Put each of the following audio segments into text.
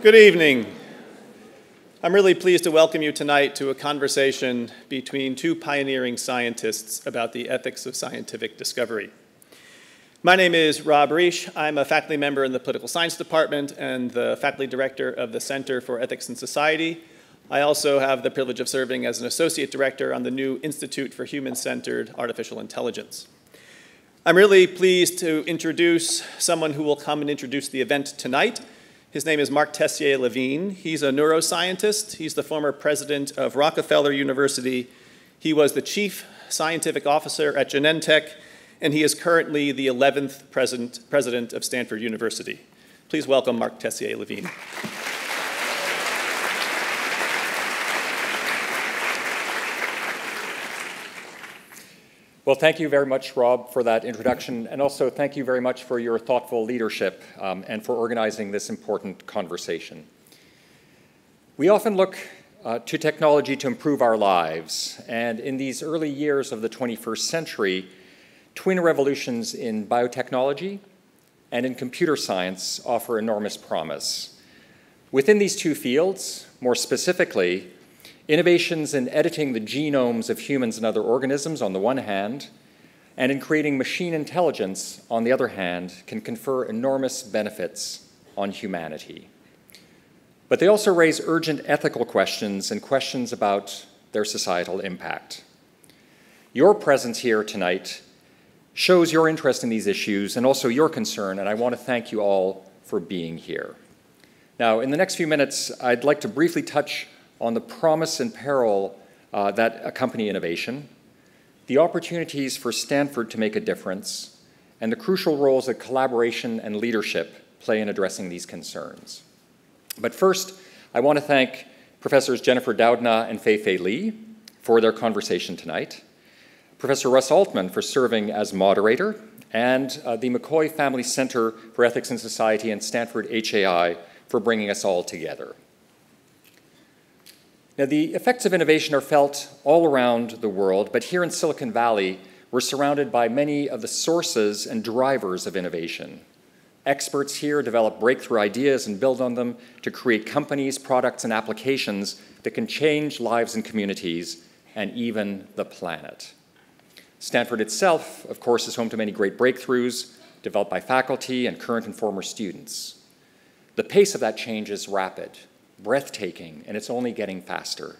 Good evening. I'm really pleased to welcome you tonight to a conversation between two pioneering scientists about the ethics of scientific discovery. My name is Rob Reich. I'm a faculty member in the Political Science Department and the faculty director of the Center for Ethics and Society. I also have the privilege of serving as an associate director on the new Institute for Human-Centered Artificial Intelligence. I'm really pleased to introduce someone who will come and introduce the event tonight. His name is Marc Tessier-Lavigne. He's a neuroscientist. He's the former president of Rockefeller University. He was the chief scientific officer at Genentech, and he is currently the 11th president, president of Stanford University. Please welcome Marc Tessier-Lavigne. Well, thank you very much, Rob, for that introduction, and also thank you very much for your thoughtful leadership um, and for organizing this important conversation. We often look uh, to technology to improve our lives, and in these early years of the 21st century, twin revolutions in biotechnology and in computer science offer enormous promise. Within these two fields, more specifically, Innovations in editing the genomes of humans and other organisms, on the one hand, and in creating machine intelligence, on the other hand, can confer enormous benefits on humanity. But they also raise urgent ethical questions and questions about their societal impact. Your presence here tonight shows your interest in these issues and also your concern, and I want to thank you all for being here. Now, in the next few minutes, I'd like to briefly touch on the promise and peril uh, that accompany innovation, the opportunities for Stanford to make a difference, and the crucial roles that collaboration and leadership play in addressing these concerns. But first, I want to thank Professors Jennifer Doudna and Fei Fei Li for their conversation tonight, Professor Russ Altman for serving as moderator, and uh, the McCoy Family Center for Ethics and Society and Stanford HAI for bringing us all together. Now, the effects of innovation are felt all around the world, but here in Silicon Valley, we're surrounded by many of the sources and drivers of innovation. Experts here develop breakthrough ideas and build on them to create companies, products, and applications that can change lives and communities and even the planet. Stanford itself, of course, is home to many great breakthroughs developed by faculty and current and former students. The pace of that change is rapid breathtaking, and it's only getting faster.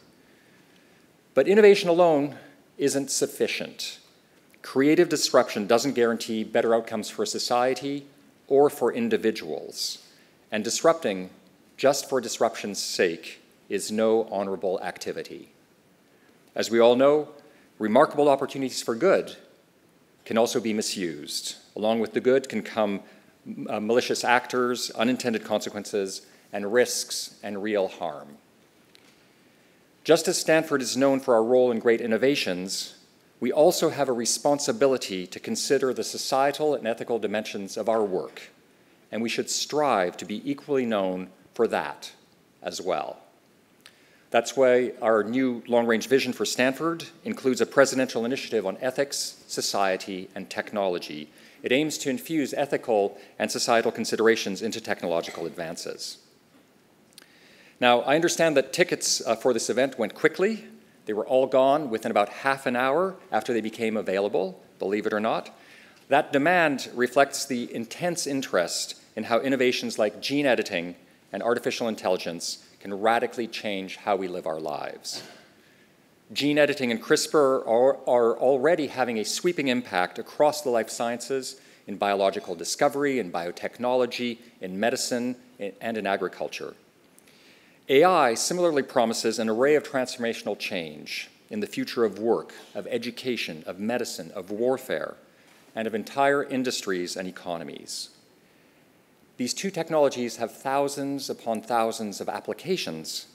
But innovation alone isn't sufficient. Creative disruption doesn't guarantee better outcomes for society or for individuals. And disrupting just for disruption's sake is no honorable activity. As we all know, remarkable opportunities for good can also be misused. Along with the good can come malicious actors, unintended consequences, and risks and real harm. Just as Stanford is known for our role in great innovations, we also have a responsibility to consider the societal and ethical dimensions of our work, and we should strive to be equally known for that as well. That's why our new long range vision for Stanford includes a presidential initiative on ethics, society, and technology. It aims to infuse ethical and societal considerations into technological advances. Now, I understand that tickets uh, for this event went quickly. They were all gone within about half an hour after they became available, believe it or not. That demand reflects the intense interest in how innovations like gene editing and artificial intelligence can radically change how we live our lives. Gene editing and CRISPR are, are already having a sweeping impact across the life sciences in biological discovery, in biotechnology, in medicine, and in agriculture. AI similarly promises an array of transformational change in the future of work, of education, of medicine, of warfare, and of entire industries and economies. These two technologies have thousands upon thousands of applications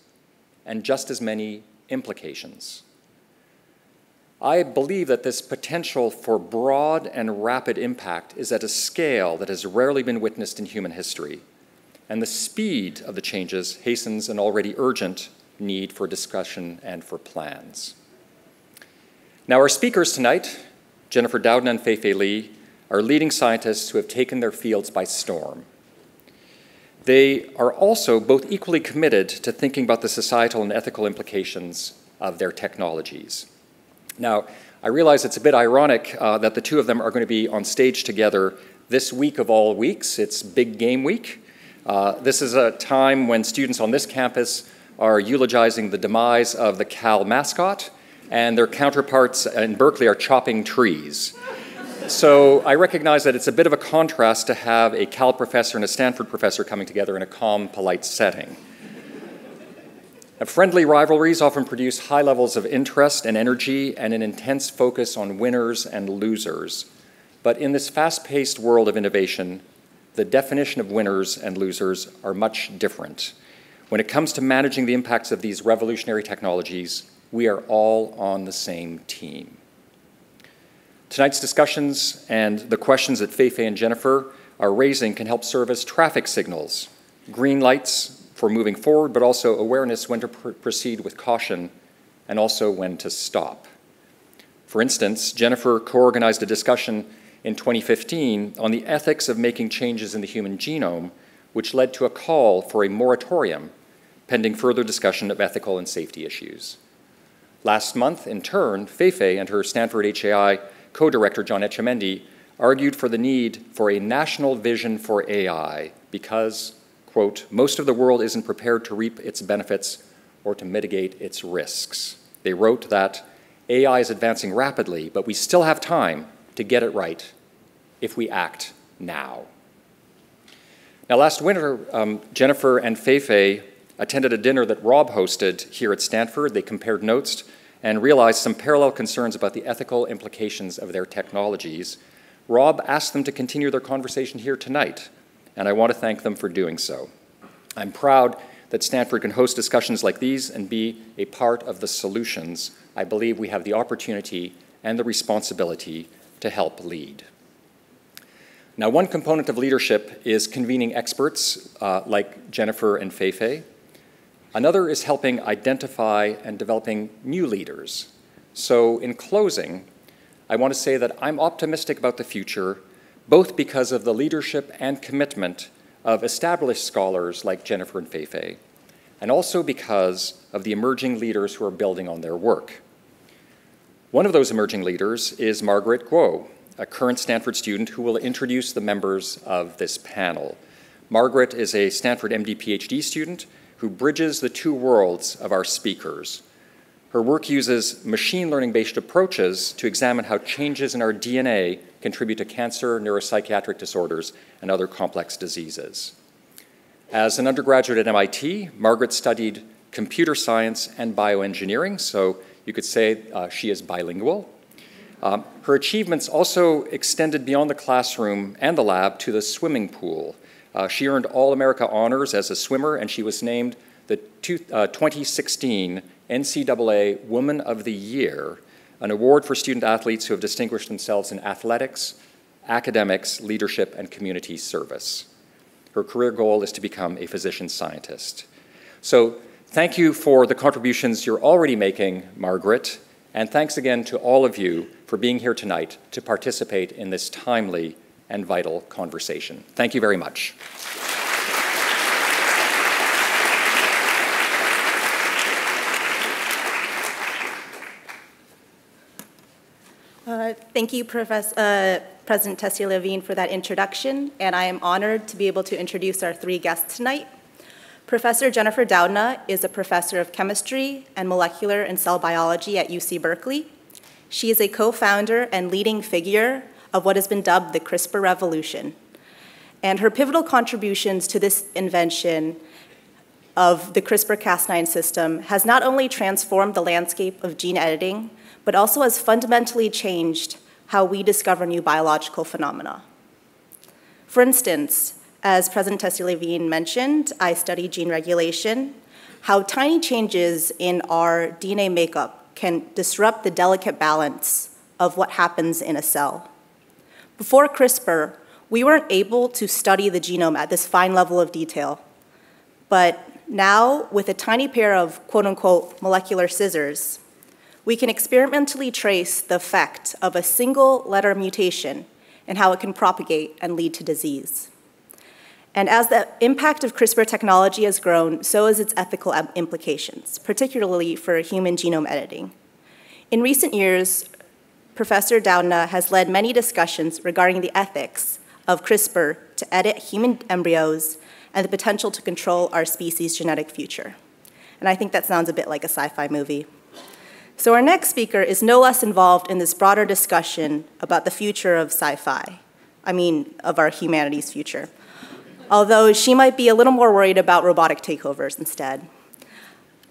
and just as many implications. I believe that this potential for broad and rapid impact is at a scale that has rarely been witnessed in human history and the speed of the changes hastens an already urgent need for discussion and for plans. Now, our speakers tonight, Jennifer Doudna and Fei Fei Li, are leading scientists who have taken their fields by storm. they are also both equally committed to thinking about the societal and ethical implications of their technologies. Now, I realize it's a bit ironic uh, that the two of them are going to be on stage together this week of all weeks. It's Big Game Week. Uh, this is a time when students on this campus are eulogizing the demise of the Cal mascot, and their counterparts in Berkeley are chopping trees. So I recognize that it's a bit of a contrast to have a Cal professor and a Stanford professor coming together in a calm, polite setting. Now, friendly rivalries often produce high levels of interest and energy and an intense focus on winners and losers. But in this fast paced world of innovation, the definition of winners and losers are much different. When it comes to managing the impacts of these revolutionary technologies, we are all on the same team. Tonight's discussions and the questions that Feifei and Jennifer are raising can help serve as traffic signals, green lights for moving forward, but also awareness when to pr proceed with caution and also when to stop. For instance, Jennifer co-organized a discussion in 2015 on the ethics of making changes in the human genome, which led to a call for a moratorium pending further discussion of ethical and safety issues. Last month, in turn, Feifei and her Stanford HAI co-director John Etchemendy argued for the need for a national vision for AI because, quote, most of the world isn't prepared to reap its benefits or to mitigate its risks. They wrote that AI is advancing rapidly, but we still have time to get it right if we act now. Now, last winter, um, Jennifer and Feifei attended a dinner that Rob hosted here at Stanford. They compared notes and realized some parallel concerns about the ethical implications of their technologies, Rob asked them to continue their conversation here tonight, and I want to thank them for doing so. I'm proud that Stanford can host discussions like these and be a part of the solutions I believe we have the opportunity and the responsibility to help lead. Now, one component of leadership is convening experts uh, like Jennifer and Feifei Another is helping identify and developing new leaders. So, in closing, I want to say that I'm optimistic about the future, both because of the leadership and commitment of established scholars like Jennifer and Feifei, and also because of the emerging leaders who are building on their work. One of those emerging leaders is Margaret Guo, a current Stanford student who will introduce the members of this panel. Margaret is a Stanford MD PhD student who bridges the two worlds of our speakers. Her work uses machine learning based approaches to examine how changes in our DNA contribute to cancer, neuropsychiatric disorders, and other complex diseases. As an undergraduate at MIT, Margaret studied computer science and bioengineering, so you could say uh, she is bilingual. Um, her achievements also extended beyond the classroom and the lab to the swimming pool. Uh, she earned All America honors as a swimmer, and she was named the two, uh, 2016 NCAA Woman of the Year, an award for student athletes who have distinguished themselves in athletics, academics, leadership, and community service. Her career goal is to become a physician scientist. So, thank you for the contributions you're already making, Margaret, and thanks again to all of you for being here tonight to participate in this timely and vital conversation. Thank you very much. Uh, thank you, Professor, uh, President Tessier-Lavigne, for that introduction, and I am honored to be able to introduce our three guests tonight. Professor Jennifer Doudna is a professor of chemistry and molecular and cell biology at UC Berkeley. She is a co-founder and leading figure of what has been dubbed the CRISPR revolution. And her pivotal contributions to this invention of the CRISPR-Cas9 system has not only transformed the landscape of gene editing, but also has fundamentally changed how we discover new biological phenomena. For instance, as President Tessier-Lavigne mentioned, I study gene regulation, how tiny changes in our DNA makeup can disrupt the delicate balance of what happens in a cell. Before CRISPR, we weren't able to study the genome at this fine level of detail. But now, with a tiny pair of quote unquote molecular scissors, we can experimentally trace the effect of a single letter mutation and how it can propagate and lead to disease. And as the impact of CRISPR technology has grown, so has its ethical implications, particularly for human genome editing. In recent years, Professor Doudna has led many discussions regarding the ethics of CRISPR to edit human embryos and the potential to control our species' genetic future. And I think that sounds a bit like a sci fi movie. So, our next speaker is no less involved in this broader discussion about the future of sci fi. I mean, of our humanity's future. Although she might be a little more worried about robotic takeovers instead.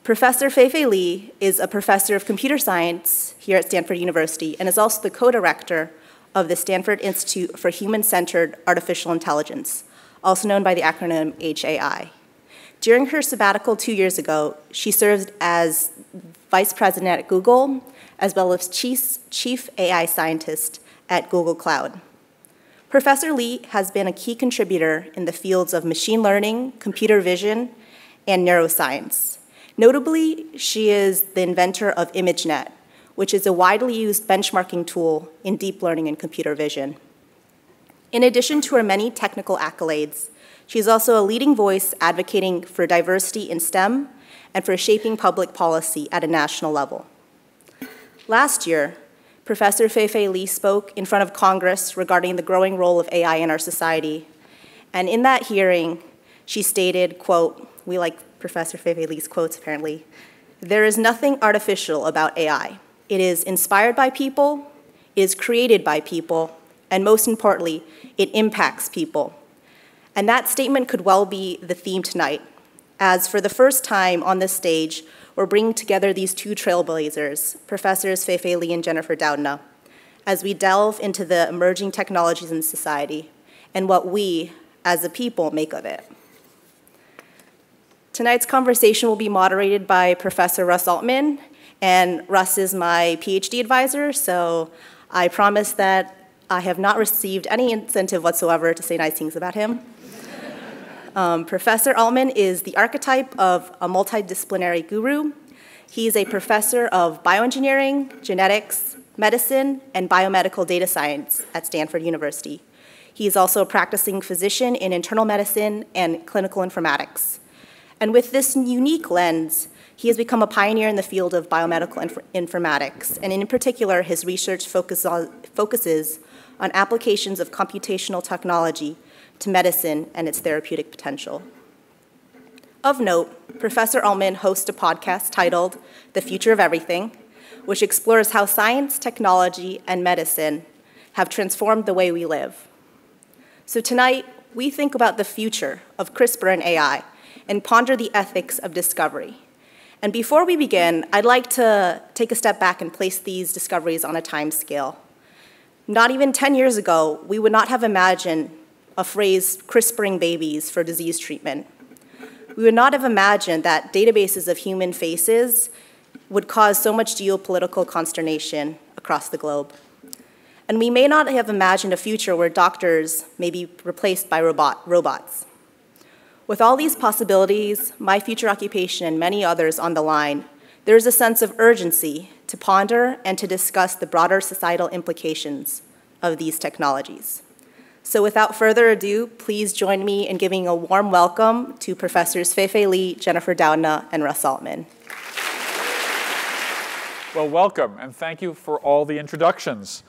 Professor Fei-Fei Li is a professor of computer science here at Stanford University and is also the co-director of the Stanford Institute for Human-Centered Artificial Intelligence, also known by the acronym HAI. During her sabbatical two years ago, she served as vice president at Google, as well as chief, chief AI scientist at Google Cloud. Professor Li has been a key contributor in the fields of machine learning, computer vision, and neuroscience. Notably, she is the inventor of ImageNet, which is a widely used benchmarking tool in deep learning and computer vision. In addition to her many technical accolades, she is also a leading voice advocating for diversity in STEM and for shaping public policy at a national level. Last year, Professor Fei-Fei Li spoke in front of Congress regarding the growing role of AI in our society. And in that hearing, she stated, quote, we like Professor Fei-Fei Li's quotes apparently, there is nothing artificial about AI. It is inspired by people, it is created by people, and most importantly, it impacts people. And that statement could well be the theme tonight, as for the first time on this stage, we're bringing together these two trailblazers, Professors Fei-Fei Li and Jennifer Doudna, as we delve into the emerging technologies in society and what we, as a people, make of it. Tonight's conversation will be moderated by Professor Russ Altman, and Russ is my PhD advisor, so I promise that I have not received any incentive whatsoever to say nice things about him. Um, professor Altman is the archetype of a multidisciplinary guru. He's a professor of bioengineering, genetics, medicine, and biomedical data science at Stanford University. He is also a practicing physician in internal medicine and clinical informatics. And with this unique lens, he has become a pioneer in the field of biomedical inf informatics, and in particular, his research focus on, focuses on applications of computational technology to medicine and its therapeutic potential. Of note, Professor Altman hosts a podcast titled The Future of Everything, which explores how science, technology, and medicine have transformed the way we live. So tonight, we think about the future of CRISPR and AI and ponder the ethics of discovery. And before we begin, I'd like to take a step back and place these discoveries on a time scale. Not even 10 years ago, we would not have imagined a phrase, CRISPRing babies for disease treatment. We would not have imagined that databases of human faces would cause so much geopolitical consternation across the globe. And we may not have imagined a future where doctors may be replaced by robot, robots. With all these possibilities, my future occupation, and many others on the line, there is a sense of urgency to ponder and to discuss the broader societal implications of these technologies. So without further ado, please join me in giving a warm welcome to Professors Fei-Fei Li, Jennifer Doudna, and Russ Altman. Well, welcome, and thank you for all the introductions.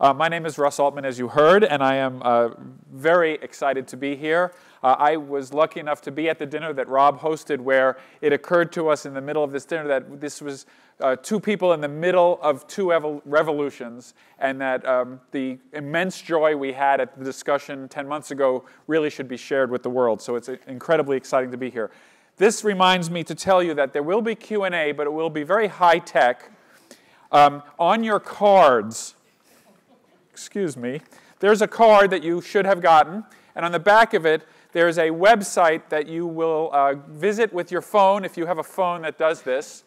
Uh, my name is Russ Altman, as you heard, and I am uh, very excited to be here. Uh, I was lucky enough to be at the dinner that Rob hosted where it occurred to us in the middle of this dinner that this was uh, two people in the middle of two revolutions and that um, the immense joy we had at the discussion 10 months ago really should be shared with the world. So it's incredibly exciting to be here. This reminds me to tell you that there will be Q&A, but it will be very high tech. Um, on your cards, excuse me, there's a card that you should have gotten, and on the back of it, there's a website that you will uh, visit with your phone if you have a phone that does this.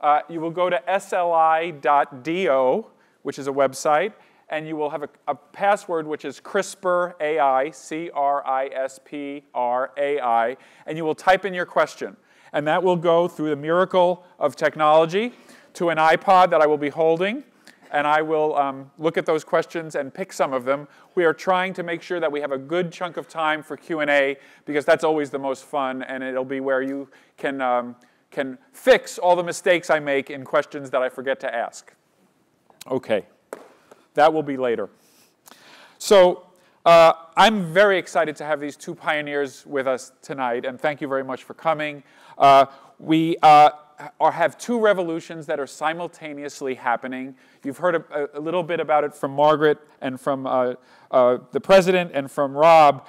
Uh, you will go to sli.do, which is a website, and you will have a, a password which is CRISPR AI, C R I S P R A I, and you will type in your question. And that will go through the miracle of technology to an iPod that I will be holding, and I will um, look at those questions and pick some of them. We are trying to make sure that we have a good chunk of time for Q&A because that's always the most fun, and it'll be where you can, um, can fix all the mistakes I make in questions that I forget to ask. Okay, that will be later. So uh, I'm very excited to have these two pioneers with us tonight, and thank you very much for coming. Uh, we uh, are, have two revolutions that are simultaneously happening. You've heard a, a little bit about it from Margaret and from uh, uh, the president and from Rob.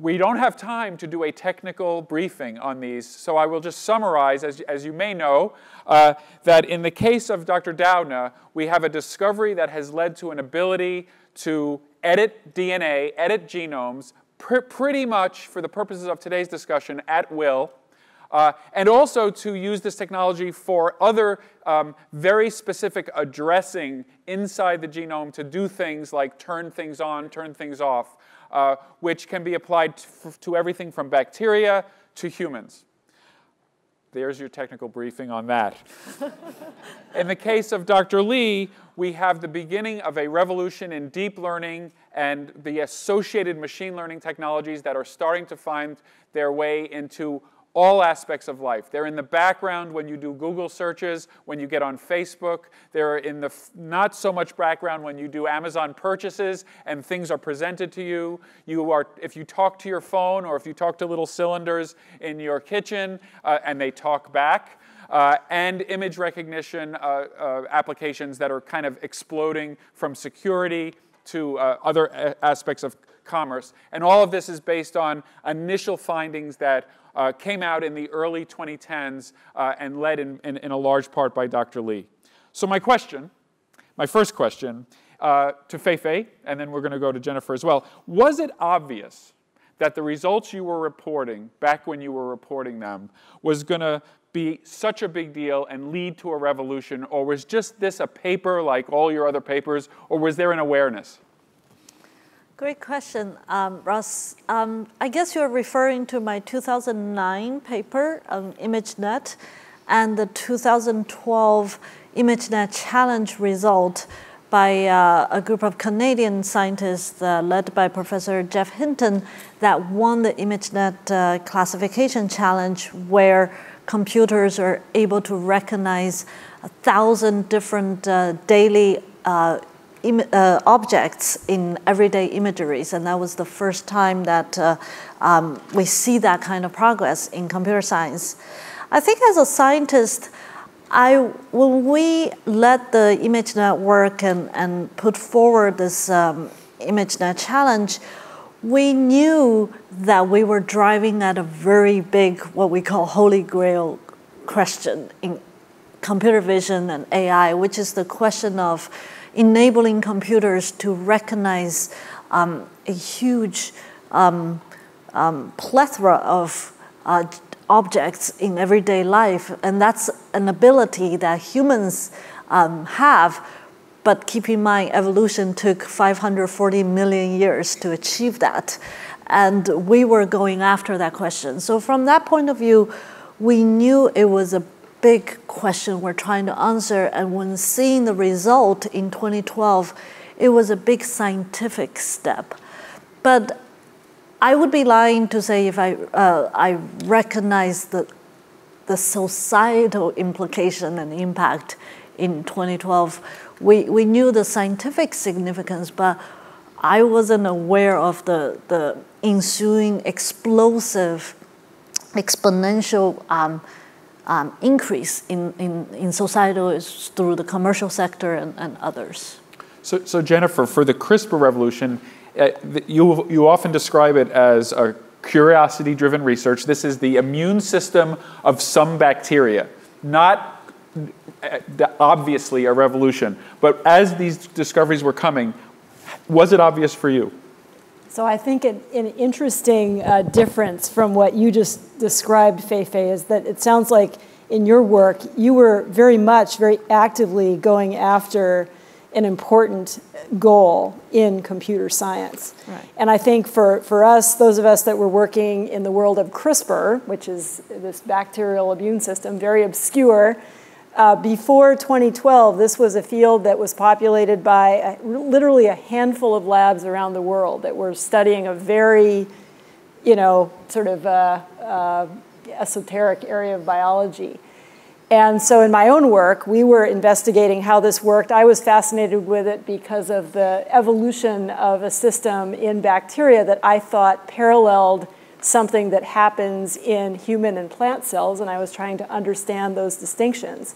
We don't have time to do a technical briefing on these, so I will just summarize, as, as you may know, uh, that in the case of Dr. Doudna, we have a discovery that has led to an ability to edit DNA, edit genomes, pr pretty much for the purposes of today's discussion at will, uh, and also to use this technology for other um, very specific addressing inside the genome to do things like turn things on, turn things off, uh, which can be applied to, to everything from bacteria to humans. There's your technical briefing on that. in the case of Dr. Li, we have the beginning of a revolution in deep learning and the associated machine learning technologies that are starting to find their way into all aspects of life. They're in the background when you do Google searches, when you get on Facebook. They're in the not so much background when you do Amazon purchases and things are presented to you. You are, if you talk to your phone or if you talk to little cylinders in your kitchen uh, and they talk back. Uh, and image recognition uh, uh applications that are kind of exploding from security to uh, other uh, aspects of commerce. And all of this is based on initial findings that uh, came out in the early 2010s uh, and led in, in, in, a large part by Dr. Li. So my question, my first question uh, to Fei-Fei, and then we're going to go to Jennifer as well. Was it obvious that the results you were reporting back when you were reporting them was going to be such a big deal and lead to a revolution, or was just this a paper like all your other papers, or was there an awareness? Great question, um, Russ. Um, I guess you're referring to my 2009 paper on ImageNet and the 2012 ImageNet Challenge result by uh, a group of Canadian scientists uh, led by Professor Geoff Hinton that won the ImageNet uh, classification challenge where computers are able to recognize a thousand different uh, daily uh, objects in everyday imageries, and that was the first time that uh, um, we see that kind of progress in computer science. I think as a scientist, I, when we led the ImageNet work and, and put forward this um, ImageNet challenge, we knew that we were driving at a very big, what we call holy grail question in computer vision and AI, which is the question of enabling computers to recognize um, a huge um, um, plethora of uh, objects in everyday life. And that's an ability that humans um, have. But keep in mind, evolution took 540 million years to achieve that. And we were going after that question. So, from that point of view, we knew it was a big question we're trying to answer. And when seeing the result in 2012, it was a big scientific step. But I would be lying to say if I, uh, I recognize the, the societal implication and impact in 2012. We, we knew the scientific significance, but I wasn't aware of the, the ensuing explosive, exponential um, um, increase in, in, in societal is through the commercial sector and, and others. So, so Jennifer, for the CRISPR revolution, uh, you, you often describe it as a curiosity-driven research. This is the immune system of some bacteria, not uh, obviously a revolution. But as these discoveries were coming, was it obvious for you? So I think an, an interesting uh, difference from what you just described, Fei-Fei, is that it sounds like in your work, you were very much, very actively going after an important goal in computer science. Right. And I think for, for us, those of us that were working in the world of CRISPR, which is this bacterial immune system, very obscure, Uh, before 2012, this was a field that was populated by a, literally a handful of labs around the world that were studying a very, you know, sort of uh, uh, esoteric area of biology. And so in my own work, we were investigating how this worked. I was fascinated with it because of the evolution of a system in bacteria that I thought paralleled something that happens in human and plant cells, and I was trying to understand those distinctions.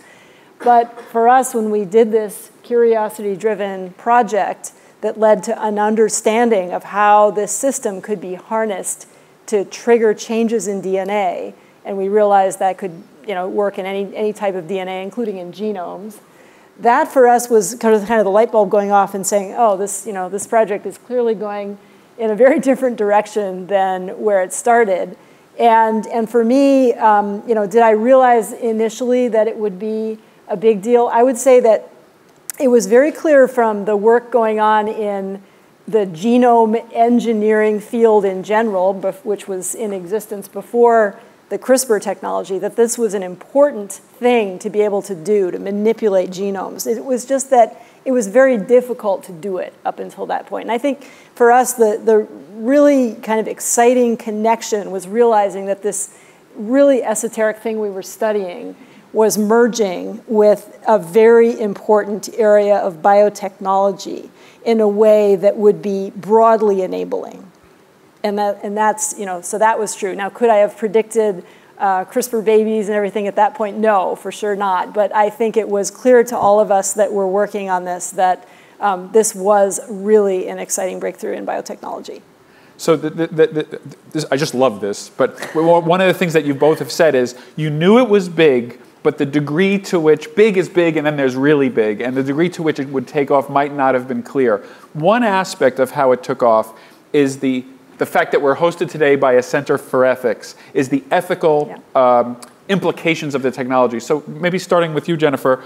But for us, when we did this curiosity driven project that led to an understanding of how this system could be harnessed to trigger changes in DNA, and we realized that could you know, work in any, any type of DNA, including in genomes. That for us was kind of, kind of the light bulb going off and saying, oh, this, you know, this project is clearly going in a very different direction than where it started. And, and for me, um, you know, did I realize initially that it would be a big deal? I would say that it was very clear from the work going on in the genome engineering field in general, which was in existence before the CRISPR technology, that this was an important thing to be able to do, to manipulate genomes. It was just that it was very difficult to do it up until that point. And I think for us, the, the really kind of exciting connection was realizing that this really esoteric thing we were studying was merging with a very important area of biotechnology in a way that would be broadly enabling. And, that, and that's, you know, so that was true. Now, could I have predicted uh, CRISPR babies and everything at that point? No, for sure not. But I think it was clear to all of us that were working on this that um, this was really an exciting breakthrough in biotechnology. So the, the, the, this, I just love this. But one of the things that you both have said is you knew it was big, but the degree to which big is big and then there's really big, and the degree to which it would take off might not have been clear. One aspect of how it took off is the the fact that we're hosted today by a Center for Ethics is the ethical yeah. um, implications of the technology. So maybe starting with you, Jennifer,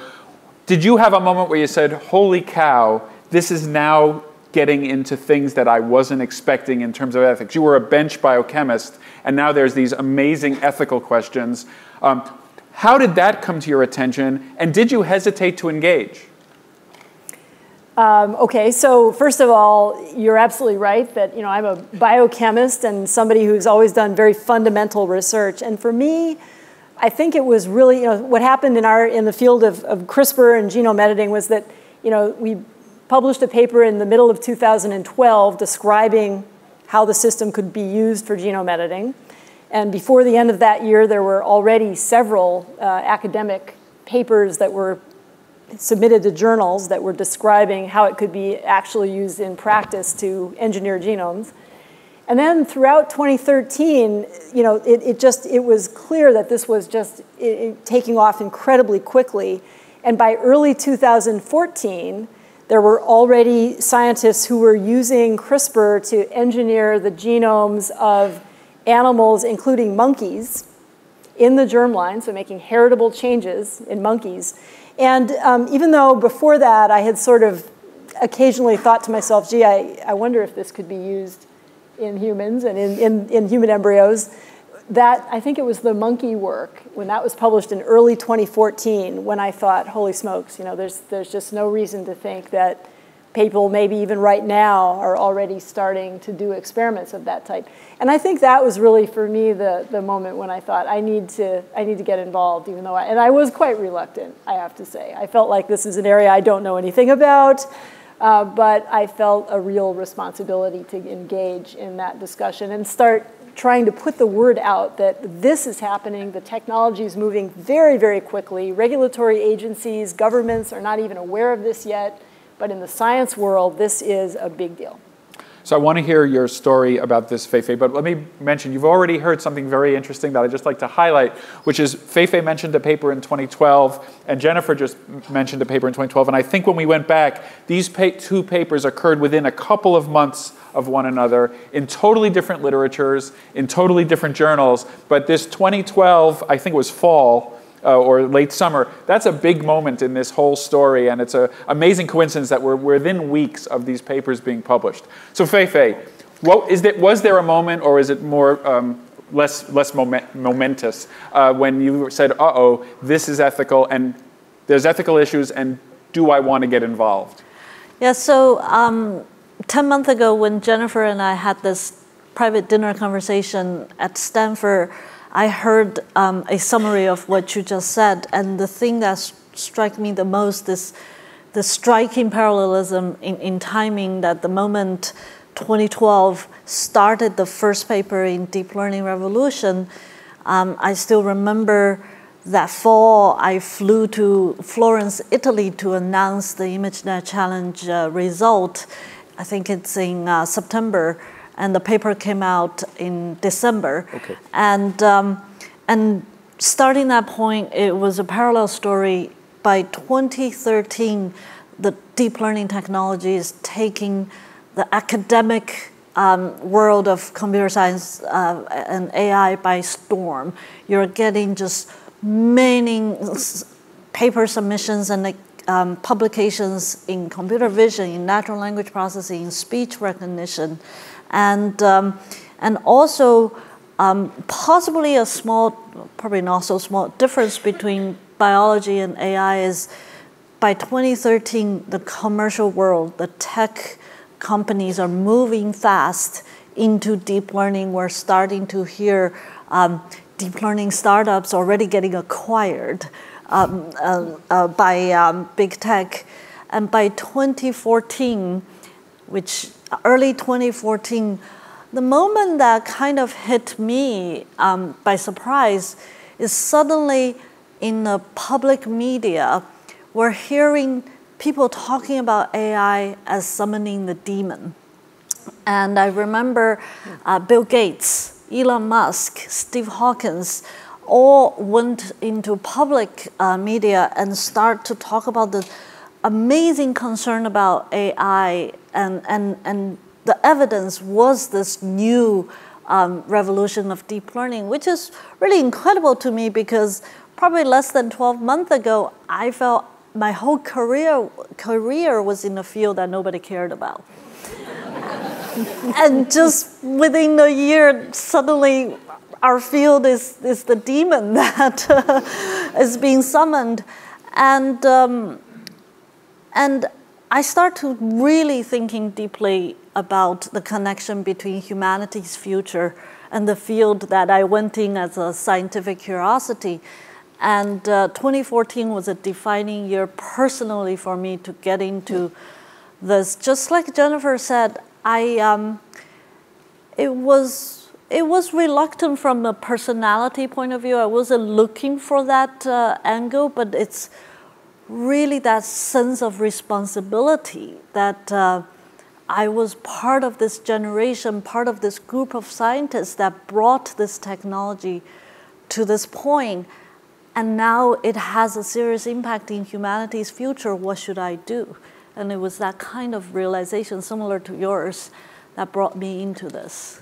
did you have a moment where you said, holy cow, this is now getting into things that I wasn't expecting in terms of ethics? You were a bench biochemist, and now there's these amazing ethical questions. Um, how did that come to your attention, and did you hesitate to engage? Um, okay, so first of all, you're absolutely right that you know I'm a biochemist and somebody who's always done very fundamental research. And for me, I think it was really you know what happened in our in the field of, of CRISPR and genome editing was that you know we published a paper in the middle of 2012 describing how the system could be used for genome editing. And before the end of that year, there were already several uh, academic papers that were submitted to journals that were describing how it could be actually used in practice to engineer genomes. And then throughout 2013, you know, it, it just, it was clear that this was just it, it, taking off incredibly quickly. And by early 2014, there were already scientists who were using CRISPR to engineer the genomes of animals, including monkeys, in the germline, so making heritable changes in monkeys. And um, even though before that I had sort of occasionally thought to myself, gee, I, I wonder if this could be used in humans and in, in, in human embryos, that I think it was the monkey work when that was published in early 2014 when I thought, holy smokes, you know, there's, there's just no reason to think that people, maybe even right now, are already starting to do experiments of that type. And I think that was really for me the, the moment when I thought I need to I need to get involved, even though I, and I was quite reluctant, I have to say. I felt like this is an area I don't know anything about, uh, but I felt a real responsibility to engage in that discussion and start trying to put the word out that this is happening, the technology is moving very, very quickly. Regulatory agencies, governments are not even aware of this yet. But in the science world, this is a big deal. So I want to hear your story about this Feifei, but let me mention, you've already heard something very interesting that I'd just like to highlight, which is Feifei mentioned a paper in 2012, and Jennifer just mentioned a paper in 2012, and I think when we went back, these two papers occurred within a couple of months of one another in totally different literatures, in totally different journals, but this 2012, I think it was fall, uh, or late summer, that's a big moment in this whole story, and it's an amazing coincidence that we're within weeks of these papers being published. So, Feifei, what, is was there a moment, or is it more um, less, less moment, momentous uh, when you said, uh oh, this is ethical, and there's ethical issues, and do I want to get involved? Yeah, so um, 10 months ago, when Jennifer and I had this private dinner conversation at Stanford, I heard um, a summary of what you just said. And the thing that struck me the most is the striking parallelism in, in timing that the moment 2012 started the first paper in Deep Learning Revolution, um, I still remember that fall, I flew to Florence, Italy to announce the ImageNet Challenge uh, result. I think it's in uh, September, and the paper came out in December. Okay. And, um, and starting that point, it was a parallel story. By 2013, the deep learning technology is taking the academic um, world of computer science uh, and AI by storm. You're getting just many paper submissions and um, publications in computer vision, in natural language processing, in speech recognition, and, um, and also um, possibly a small, probably not so small, difference between biology and AI is by 2013, the commercial world, the tech companies are moving fast into deep learning. We're starting to hear um, deep learning startups already getting acquired um, uh, uh, by um, big tech. And by 2014, which early 2014, the moment that kind of hit me um, by surprise is suddenly in the public media, we're hearing people talking about AI as summoning the demon. And I remember uh, Bill Gates, Elon Musk, Steve Hawkins, all went into public uh, media and start to talk about the amazing concern about AI and, and, and the evidence was this new um, revolution of deep learning, which is really incredible to me because probably less than 12 months ago, I felt my whole career, career was in a field that nobody cared about. and just within a year, suddenly our field is, is the demon that uh, is being summoned. And, um, and I start to really thinking deeply about the connection between humanity's future and the field that I went in as a scientific curiosity. And uh, 2014 was a defining year personally for me to get into this. Just like Jennifer said, I um, it was it was reluctant from a personality point of view. I wasn't looking for that uh, angle, but it's really that sense of responsibility that uh, I was part of this generation, part of this group of scientists that brought this technology to this point and now it has a serious impact in humanity's future. What should I do? And it was that kind of realization, similar to yours, that brought me into this.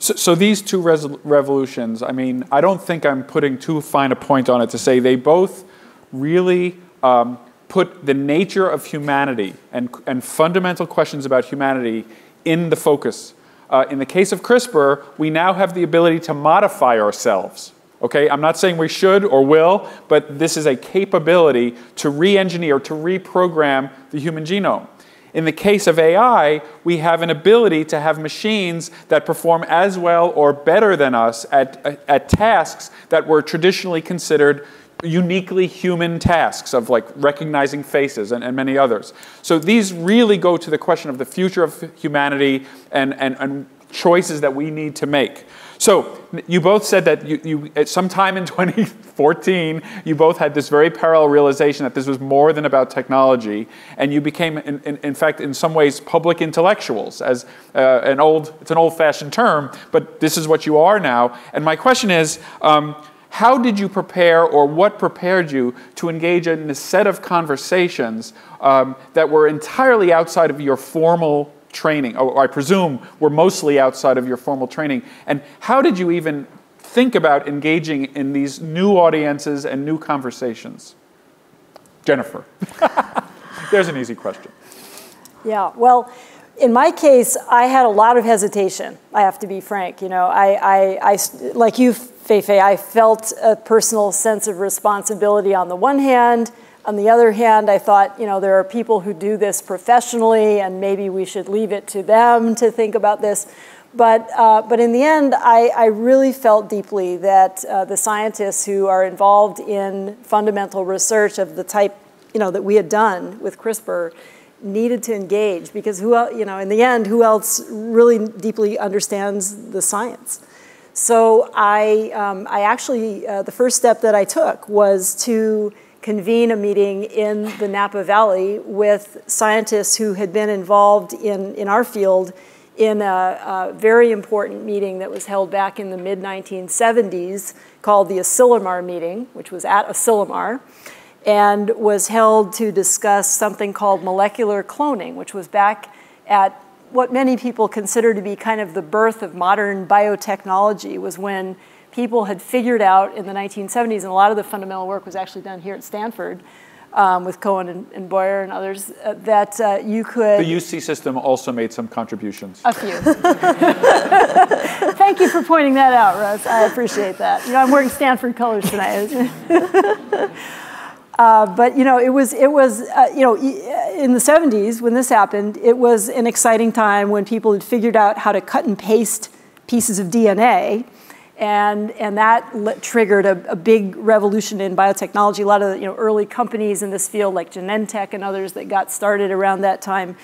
So, so these two revolutions, I mean, I don't think I'm putting too fine a point on it to say they both really um, put the nature of humanity and, and fundamental questions about humanity in the focus. Uh, in the case of CRISPR, we now have the ability to modify ourselves. Okay, I'm not saying we should or will, but this is a capability to re engineer, to reprogram the human genome. In the case of AI, we have an ability to have machines that perform as well or better than us at, at tasks that were traditionally considered uniquely human tasks of like recognizing faces and, and, many others. So these really go to the question of the future of humanity and, and, and choices that we need to make. So you both said that you, you, at some time in 2014, you both had this very parallel realization that this was more than about technology, and you became, in, in, in fact, in some ways, public intellectuals. As uh, an old, it's an old-fashioned term, but this is what you are now. And my question is. Um, how did you prepare, or what prepared you to engage in a set of conversations um, that were entirely outside of your formal training, or I presume were mostly outside of your formal training. And how did you even think about engaging in these new audiences and new conversations? Jennifer. There's an easy question. Yeah, well, in my case, I had a lot of hesitation. I have to be frank. You know, I, I, I like you, Feifei, I felt a personal sense of responsibility on the one hand, On the other hand, I thought, you know, there are people who do this professionally, and maybe we should leave it to them to think about this. But, uh, but in the end, I, I really felt deeply that uh, the scientists who are involved in fundamental research of the type, you know, that we had done with CRISPR needed to engage because who, you know, in the end, who else really deeply understands the science? So I, um, I actually, uh, the first step that I took was to convene a meeting in the Napa Valley with scientists who had been involved in, in our field in a, a very important meeting that was held back in the mid 1970s called the Asilomar meeting, which was at Asilomar, and was held to discuss something called molecular cloning, which was back at what many people consider to be kind of the birth of modern biotechnology, was when people had figured out in the 1970s, and a lot of the fundamental work was actually done here at Stanford um, with Cohen and, and, Boyer and others, uh, that uh, you could. The UC system also made some contributions. A few. Thank you for pointing that out, Russ. I appreciate that. You know, I'm wearing Stanford colors tonight. Uh, but you know, it was it was uh, you know in the 70s when this happened, it was an exciting time when people had figured out how to cut and paste pieces of DNA and, and that triggered a, a, big revolution in biotechnology. A lot of you know, early companies in this field, like Genentech and others, that got started around that time.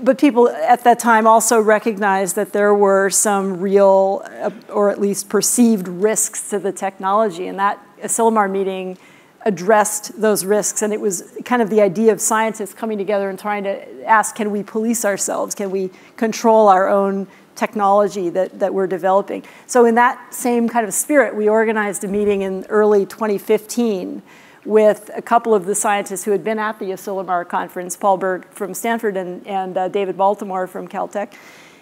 But people at that time also recognized that there were some real, uh, or at least perceived risks to the technology. And that Asilomar meeting addressed those risks. And it was kind of the idea of scientists coming together and trying to ask, can we police ourselves? Can we control our own technology that, that we're developing. So in that same kind of spirit, we organized a meeting in early 2015 with a couple of the scientists who had been at the Asilomar conference, Paul Berg from Stanford and, and uh, David Baltimore from Caltech,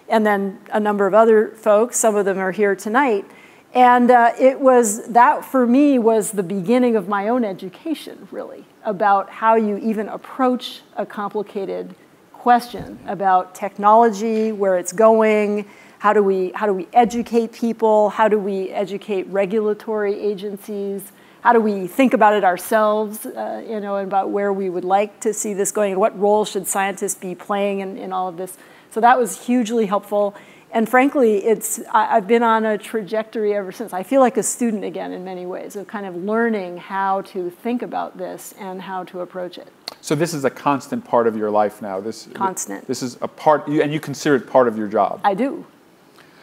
and then a number of other folks. Some of them are here tonight. And uh, it was, that for me was the beginning of my own education, really, about how you even approach a complicated question about technology, where it's going, how do we, how do we educate people, how do we educate regulatory agencies, how do we think about it ourselves, uh, you know, and about where we would like to see this going, and what role should scientists be playing in, in all of this. So that was hugely helpful. And frankly, it's, I, have been on a trajectory ever since. I feel like a student again in many ways of kind of learning how to think about this and how to approach it. So this is a constant part of your life now. This constant. This is a part, and you consider it part of your job. I do.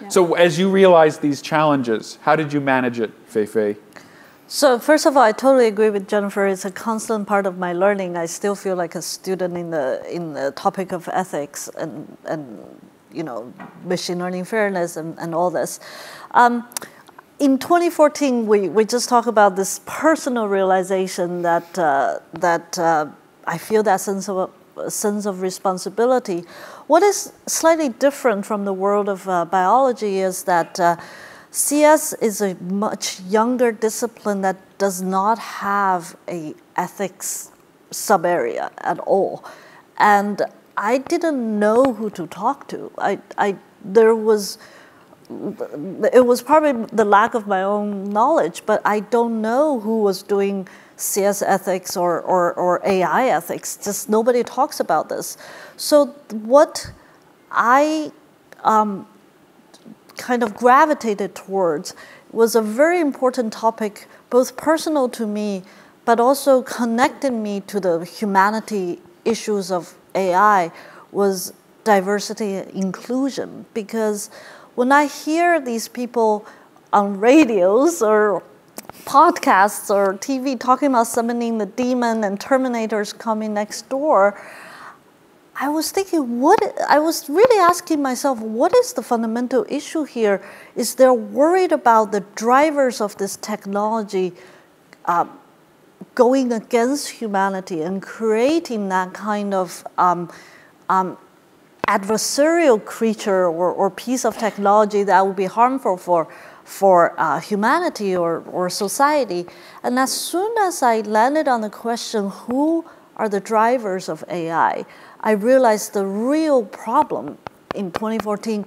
Yeah. So as you realize these challenges, how did you manage it, Fei Fei? So first of all, I totally agree with Jennifer. It's a constant part of my learning. I still feel like a student in the in the topic of ethics and and you know machine learning fairness and, and all this. Um, in 2014, we, we just talked about this personal realization that uh, that uh, I feel that sense of sense of responsibility. What is slightly different from the world of uh, biology is that uh, CS is a much younger discipline that does not have a ethics sub area at all, and I didn't know who to talk to. I, I there was it was probably the lack of my own knowledge, but I don't know who was doing CS ethics or, or, or AI ethics. Just nobody talks about this. So what I um, kind of gravitated towards was a very important topic, both personal to me, but also connected me to the humanity issues of AI was diversity and inclusion. Because when I hear these people on radios or podcasts or TV talking about summoning the demon and Terminators coming next door, I was thinking, what? I was really asking myself, what is the fundamental issue here? Is they're worried about the drivers of this technology um, going against humanity and creating that kind of um, um, adversarial creature or, or piece of technology that would be harmful for for uh, humanity or, or society. And as soon as I landed on the question, who are the drivers of AI, I realized the real problem in 2014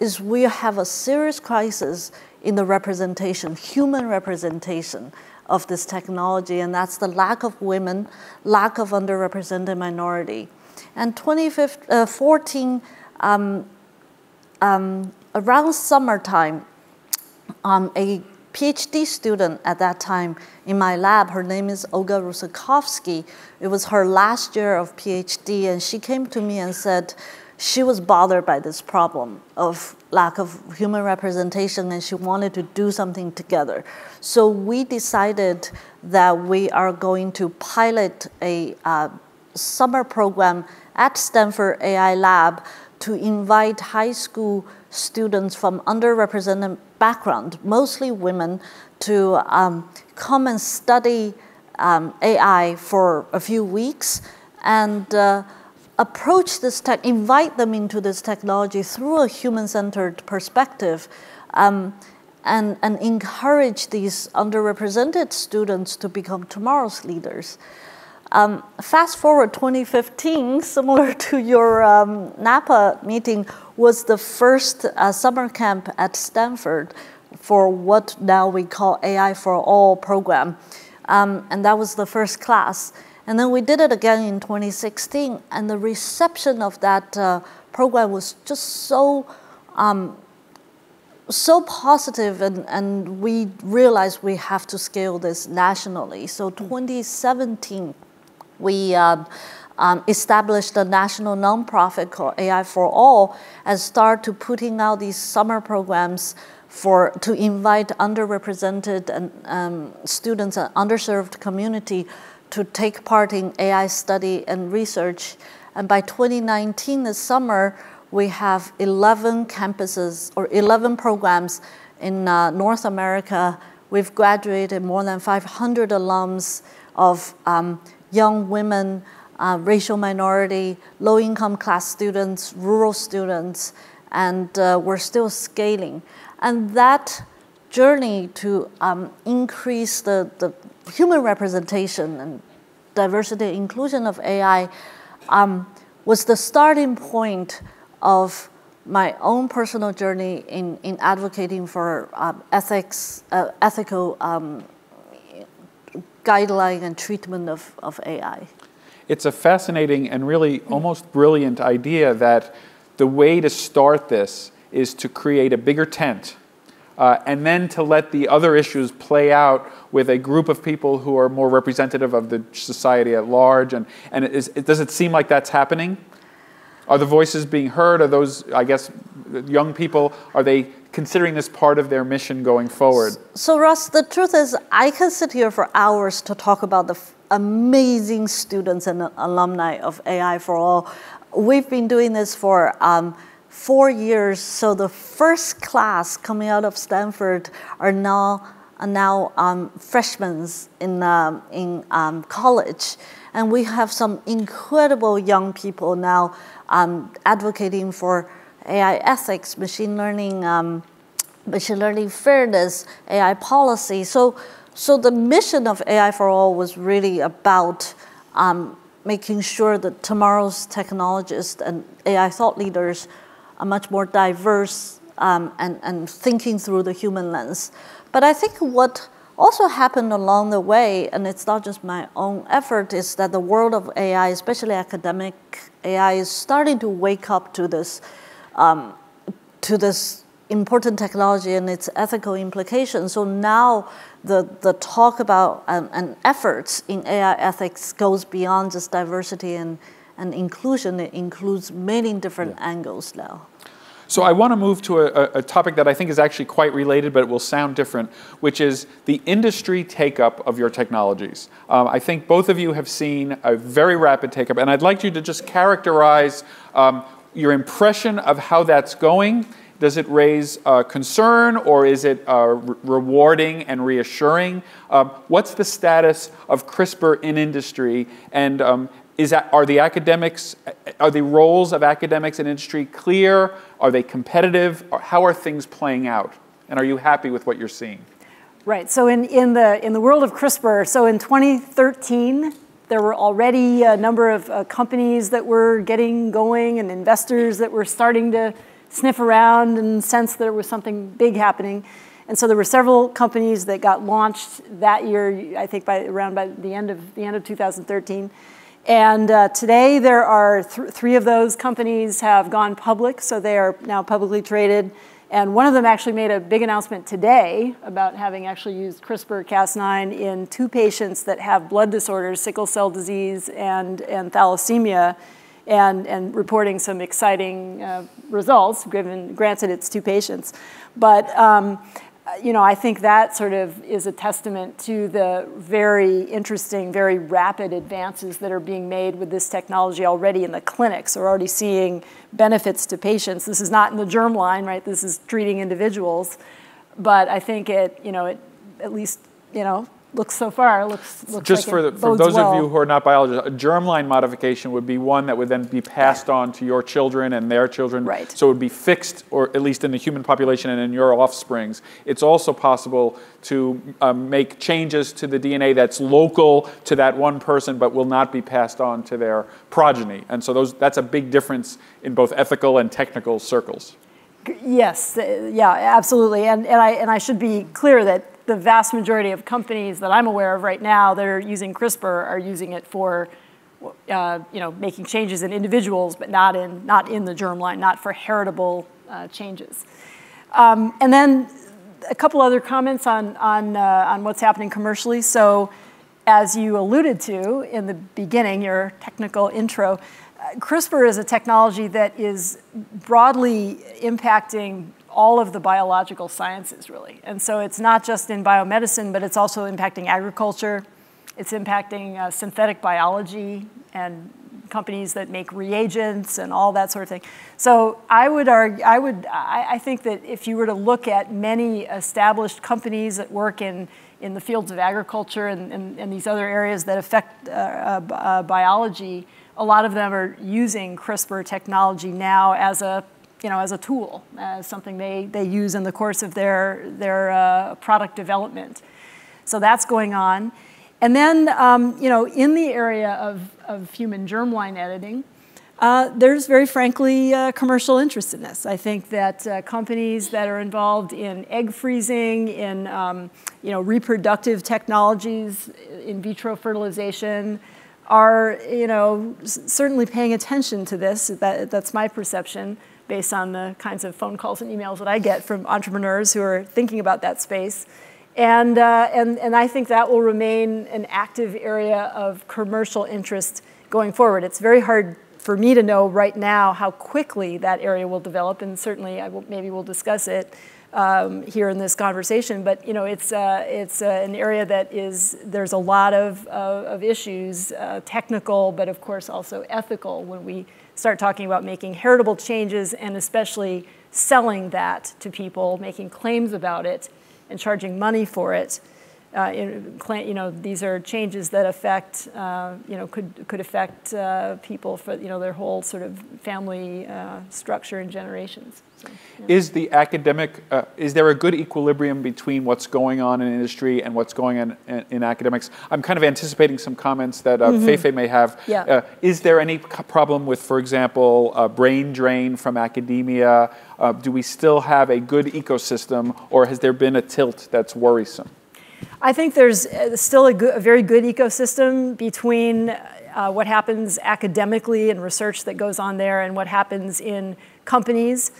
is we have a serious crisis in the representation, human representation of this technology, and that's the lack of women, lack of underrepresented minority. And 2014, uh, um, um, around summertime, um, a PhD student at that time in my lab, her name is Olga Russakovsky. It was her last year of PhD, and she came to me and said she was bothered by this problem of lack of human representation and she wanted to do something together. So we decided that we are going to pilot a uh, summer program at Stanford AI Lab to invite high school students from underrepresented background, mostly women, to um, come and study um, AI for a few weeks and uh, approach this tech, invite them into this technology through a human-centered perspective um, and, and encourage these underrepresented students to become tomorrow's leaders. Um, fast forward 2015, similar to your um, NAPA meeting, was the first uh, summer camp at Stanford for what now we call AI for All program. Um, and that was the first class. And then we did it again in 2016, and the reception of that uh, program was just so um, so positive and, and we realized we have to scale this nationally. So 2017, we um, um, established a national nonprofit called AI for All and start to putting out these summer programs for to invite underrepresented and um, students and underserved community to take part in AI study and research. And by 2019, this summer, we have 11 campuses or 11 programs in uh, North America. We've graduated more than 500 alums of um, young women, uh, racial minority, low income class students, rural students, and uh, we're still scaling. And that journey to um, increase the, the human representation and diversity and inclusion of AI um, was the starting point of my own personal journey in, in advocating for um, ethics, uh, ethical um, guideline and treatment of, of AI. It's a fascinating and really almost brilliant idea that the way to start this is to create a bigger tent uh, and then to let the other issues play out with a group of people who are more representative of the society at large. And, and is, does it seem like that's happening? Are the voices being heard? Are those, I guess, young people, are they considering this part of their mission going forward? So, Russ, the truth is, I can sit here for hours to talk about the amazing students and alumni of AI for All. We've been doing this for um, four years. So the first class coming out of Stanford are now are now um, freshmen in um, in um, college, and we have some incredible young people now um, advocating for AI ethics, machine learning, um, machine learning fairness, AI policy. So. So the mission of AI for All was really about um, making sure that tomorrow's technologists and AI thought leaders a much more diverse um, and, and thinking through the human lens. But I think what also happened along the way, and it's not just my own effort, is that the world of AI, especially academic AI, is starting to wake up to this, um, to this important technology and its ethical implications. So now the, the talk about um, and efforts in AI ethics goes beyond just diversity and and inclusion includes many different yeah. angles now. So I want to move to a, a, topic that I think is actually quite related, but it will sound different, which is the industry take-up of your technologies. Um, I think both of you have seen a very rapid take-up, and I'd like you to just characterize um, your impression of how that's going. Does it raise uh, concern, or is it uh, re rewarding and reassuring? Um, what's the status of CRISPR in industry, and um, is that, are the academics, are the roles of academics and industry clear? Are they competitive? How are things playing out? And are you happy with what you're seeing? Right, so in, in, the, in the world of CRISPR, so in 2013, there were already a number of uh, companies that were getting going and investors that were starting to sniff around and sense there was something big happening. And so there were several companies that got launched that year, I think by around by the end of, the end of 2013. And uh, today there are th three of those companies have gone public, so they are now publicly traded. And one of them actually made a big announcement today about having actually used CRISPR-Cas9 in two patients that have blood disorders, sickle cell disease and, and thalassemia, and, and reporting some exciting uh, results, given, granted it's two patients. But um, Uh, you know, I think that sort of is a testament to the very interesting, very rapid advances that are being made with this technology already in the clinics. We're already seeing benefits to patients. This is not in the germline, right? This is treating individuals. But I think it, you know, it at least, you know, looks so far looks, looks just like for, the, for those well. of you who are not biologists a germline modification would be one that would then be passed on to your children and their children right. so it would be fixed or at least in the human population and in your offsprings it's also possible to um, make changes to the dna that's local to that one person but will not be passed on to their progeny and so those, that's a big difference in both ethical and technical circles Yes, uh, yeah, absolutely. And, and, I, and I should be clear that the vast majority of companies that I'm aware of right now that are using CRISPR are using it for uh, you know, making changes in individuals, but not in, not in the germline, not for heritable uh, changes. Um, and then a couple other comments on, on, uh, on what's happening commercially. So as you alluded to in the beginning, your technical intro, CRISPR is a technology that is broadly impacting all of the biological sciences, really. And so it's not just in biomedicine, but it's also impacting agriculture. It's impacting uh, synthetic biology and companies that make reagents and all that sort of thing. So I would argue, I would, I, I think that if you were to look at many established companies that work in, in the fields of agriculture and, and, and these other areas that affect uh, uh, uh biology, a lot of them are using CRISPR technology now as a you know, as a tool, as something they, they use in the course of their, their uh, product development. So that's going on. And then, um, you know, in the area of, of human germline editing, uh, there's very frankly uh, commercial interest in this. I think that uh, companies that are involved in egg freezing, in um, you know, reproductive technologies, in vitro fertilization, are you know, certainly paying attention to this. That, that's my perception based on the kinds of phone calls and emails that I get from entrepreneurs who are thinking about that space. And, uh, and, and I think that will remain an active area of commercial interest going forward. It's very hard for me to know right now how quickly that area will develop, and certainly I will, maybe we'll discuss it um, here in this conversation. But you know, it's, uh, it's uh, an area that is, there's a lot of, of, of issues, uh, technical, but of course also ethical when we start talking about making heritable changes and especially selling that to people, making claims about it and charging money for it. Uh, you know, these are changes that affect, uh, you know, could, could affect uh, people for, you know, their whole sort of family uh, structure and generations. So, yeah. Is the academic, uh, is there a good equilibrium between what's going on in industry and what's going on in, in academics? I'm kind of anticipating some comments that uh, mm. Feifei may have. Yeah. is there any problem with, for example, brain drain from academia? do we still have a good ecosystem or has there been a tilt that's worrisome? I think there's uh, still a, good, a very good ecosystem between uh, what happens academically and research that goes on there and what happens in companies.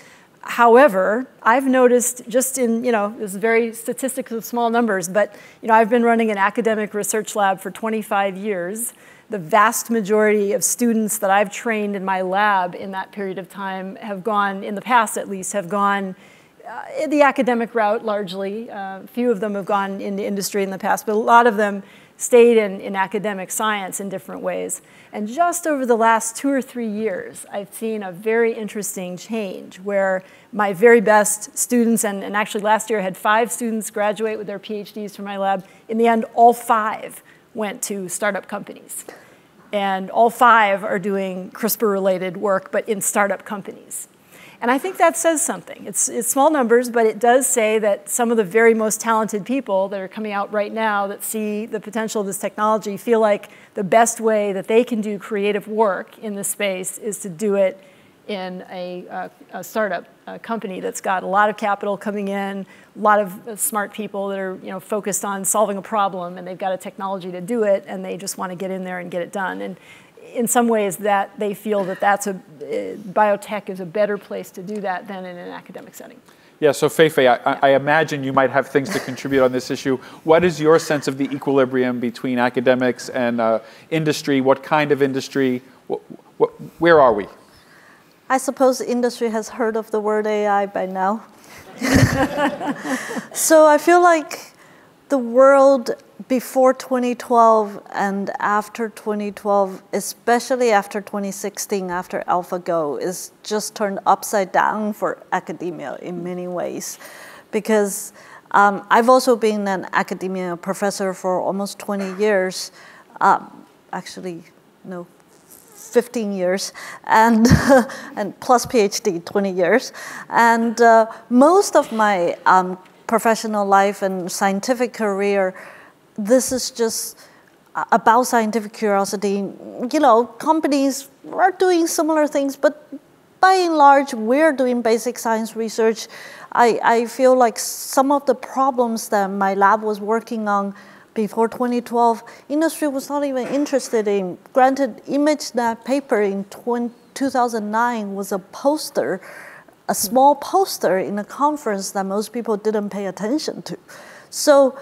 However, I've noticed just in, you know, this is very statistics of small numbers, but, you know, I've been running an academic research lab for 25 years. The vast majority of students that I've trained in my lab in that period of time have gone, in the past at least, have gone uh, the academic route largely. Uh, few of them have gone into industry in the past, but a lot of them stayed in, in academic science in different ways. And just over the last two or three years, I've seen a very interesting change where my very best students, and, and actually last year I had five students graduate with their PhDs from my lab. In the end, all five went to startup companies. And all five are doing CRISPR-related work, but in startup companies. And I think that says something. It's, it's small numbers, but it does say that some of the very most talented people that are coming out right now that see the potential of this technology feel like the best way that they can do creative work in this space is to do it in a, a, startup a company that's got a lot of capital coming in, a lot of uh, smart people that are you know, focused on solving a problem and they've got a technology to do it and they just want to get in there and get it done. And in some ways that they feel that that's a, uh, biotech is a better place to do that than in an academic setting. Yeah, so Feifei, I, yeah. I, imagine you might have things to contribute on this issue. What is your sense of the equilibrium between academics and uh, industry? What kind of industry? What, what, where are we? I suppose industry has heard of the word AI by now. so I feel like the world before 2012 and after 2012, especially after 2016, after AlphaGo, is just turned upside down for academia in many ways. Because um, I've also been an academia professor for almost 20 years, um, actually, no, 15 years, and, and plus PhD, 20 years. And uh, most of my um, professional life and scientific career this is just uh, about scientific curiosity. You know, companies are doing similar things, but by and large, we're doing basic science research. I, I feel like some of the problems that my lab was working on before 2012, industry was not even interested in. Granted, ImageNet paper in 2009 was a poster, a small poster in a conference that most people didn't pay attention to. So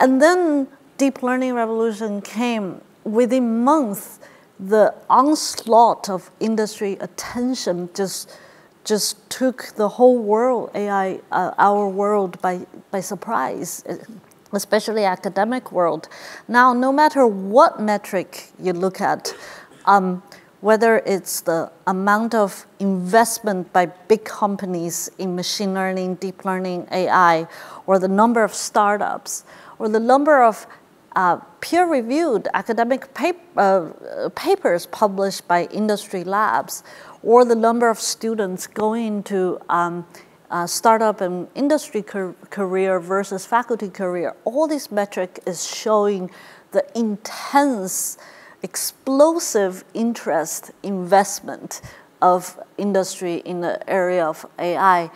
and then deep learning revolution came within months. The onslaught of industry attention just just took the whole world, AI, uh, our world by by surprise, especially academic world. Now, no matter what metric you look at, um, whether it's the amount of investment by big companies in machine learning, deep learning, AI, or the number of startups, or the number of uh, peer-reviewed academic pap uh, papers published by industry labs, or the number of students going to um, uh, startup and industry career versus faculty career, all this metric is showing the intense, explosive interest investment of industry in the area of AI.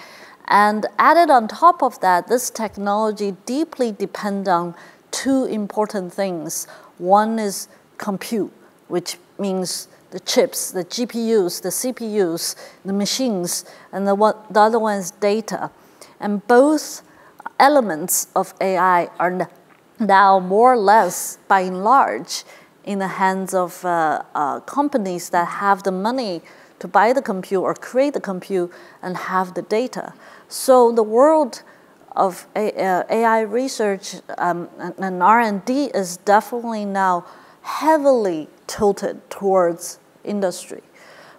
And added on top of that, this technology deeply depends on two important things. One is compute, which means the chips, the GPUs, the CPUs, the machines, and the, the other one is data. And both elements of AI are now more or less, by and large, in the hands of uh, uh, companies that have the money to buy the compute or create the compute and have the data. So the world of AI uh, research um, and R&D is definitely now heavily tilted towards industry.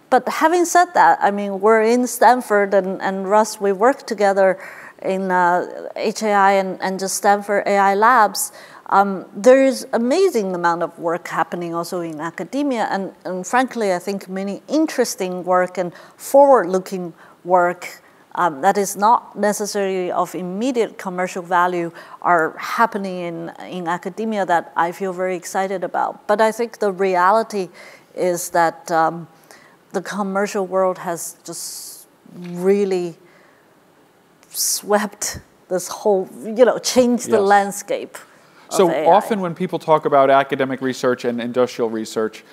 But having said that, I mean, we're in Stanford and, and Russ, we work together in uh, HAI and, and just Stanford AI labs. Um, there is amazing amount of work happening also in academia, and, and frankly, I think many interesting work and forward-looking work um, that is not necessarily of immediate commercial value are happening in, in academia that I feel very excited about. But I think the reality is that um, the commercial world has just really swept this whole, you know, changed the landscape. So often when people talk about academic research and industrial research,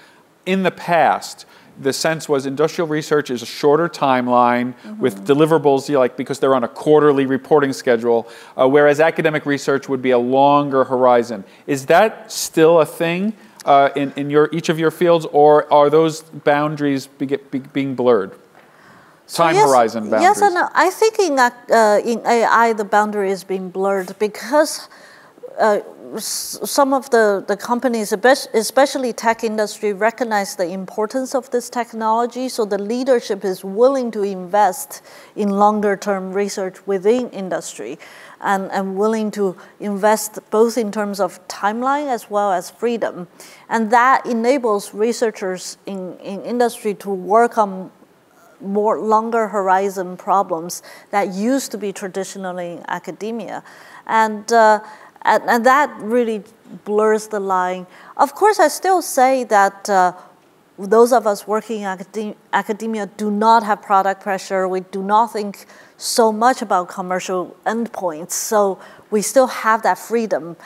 in the past, the sense was industrial research is a shorter timeline mm-hmm. with deliverables, you know, like because they're on a quarterly reporting schedule, uh, whereas academic research would be a longer horizon. Is that still a thing uh, in, in your, each of your fields, or are those boundaries be, be, being blurred? Time yes, horizon boundaries. Yes and no. I think in, uh, in AI the boundary is being blurred because uh, some of the, the companies, especially tech industry, recognize the importance of this technology, so the leadership is willing to invest in longer term research within industry and, and willing to invest both in terms of timeline as well as freedom. And that enables researchers in, in industry to work on more longer horizon problems that used to be traditionally in academia. And uh, and, and that really blurs the line. Of course, I still say that uh, those of us working in academia do not have product pressure. We do not think so much about commercial endpoints. So we still have that freedom.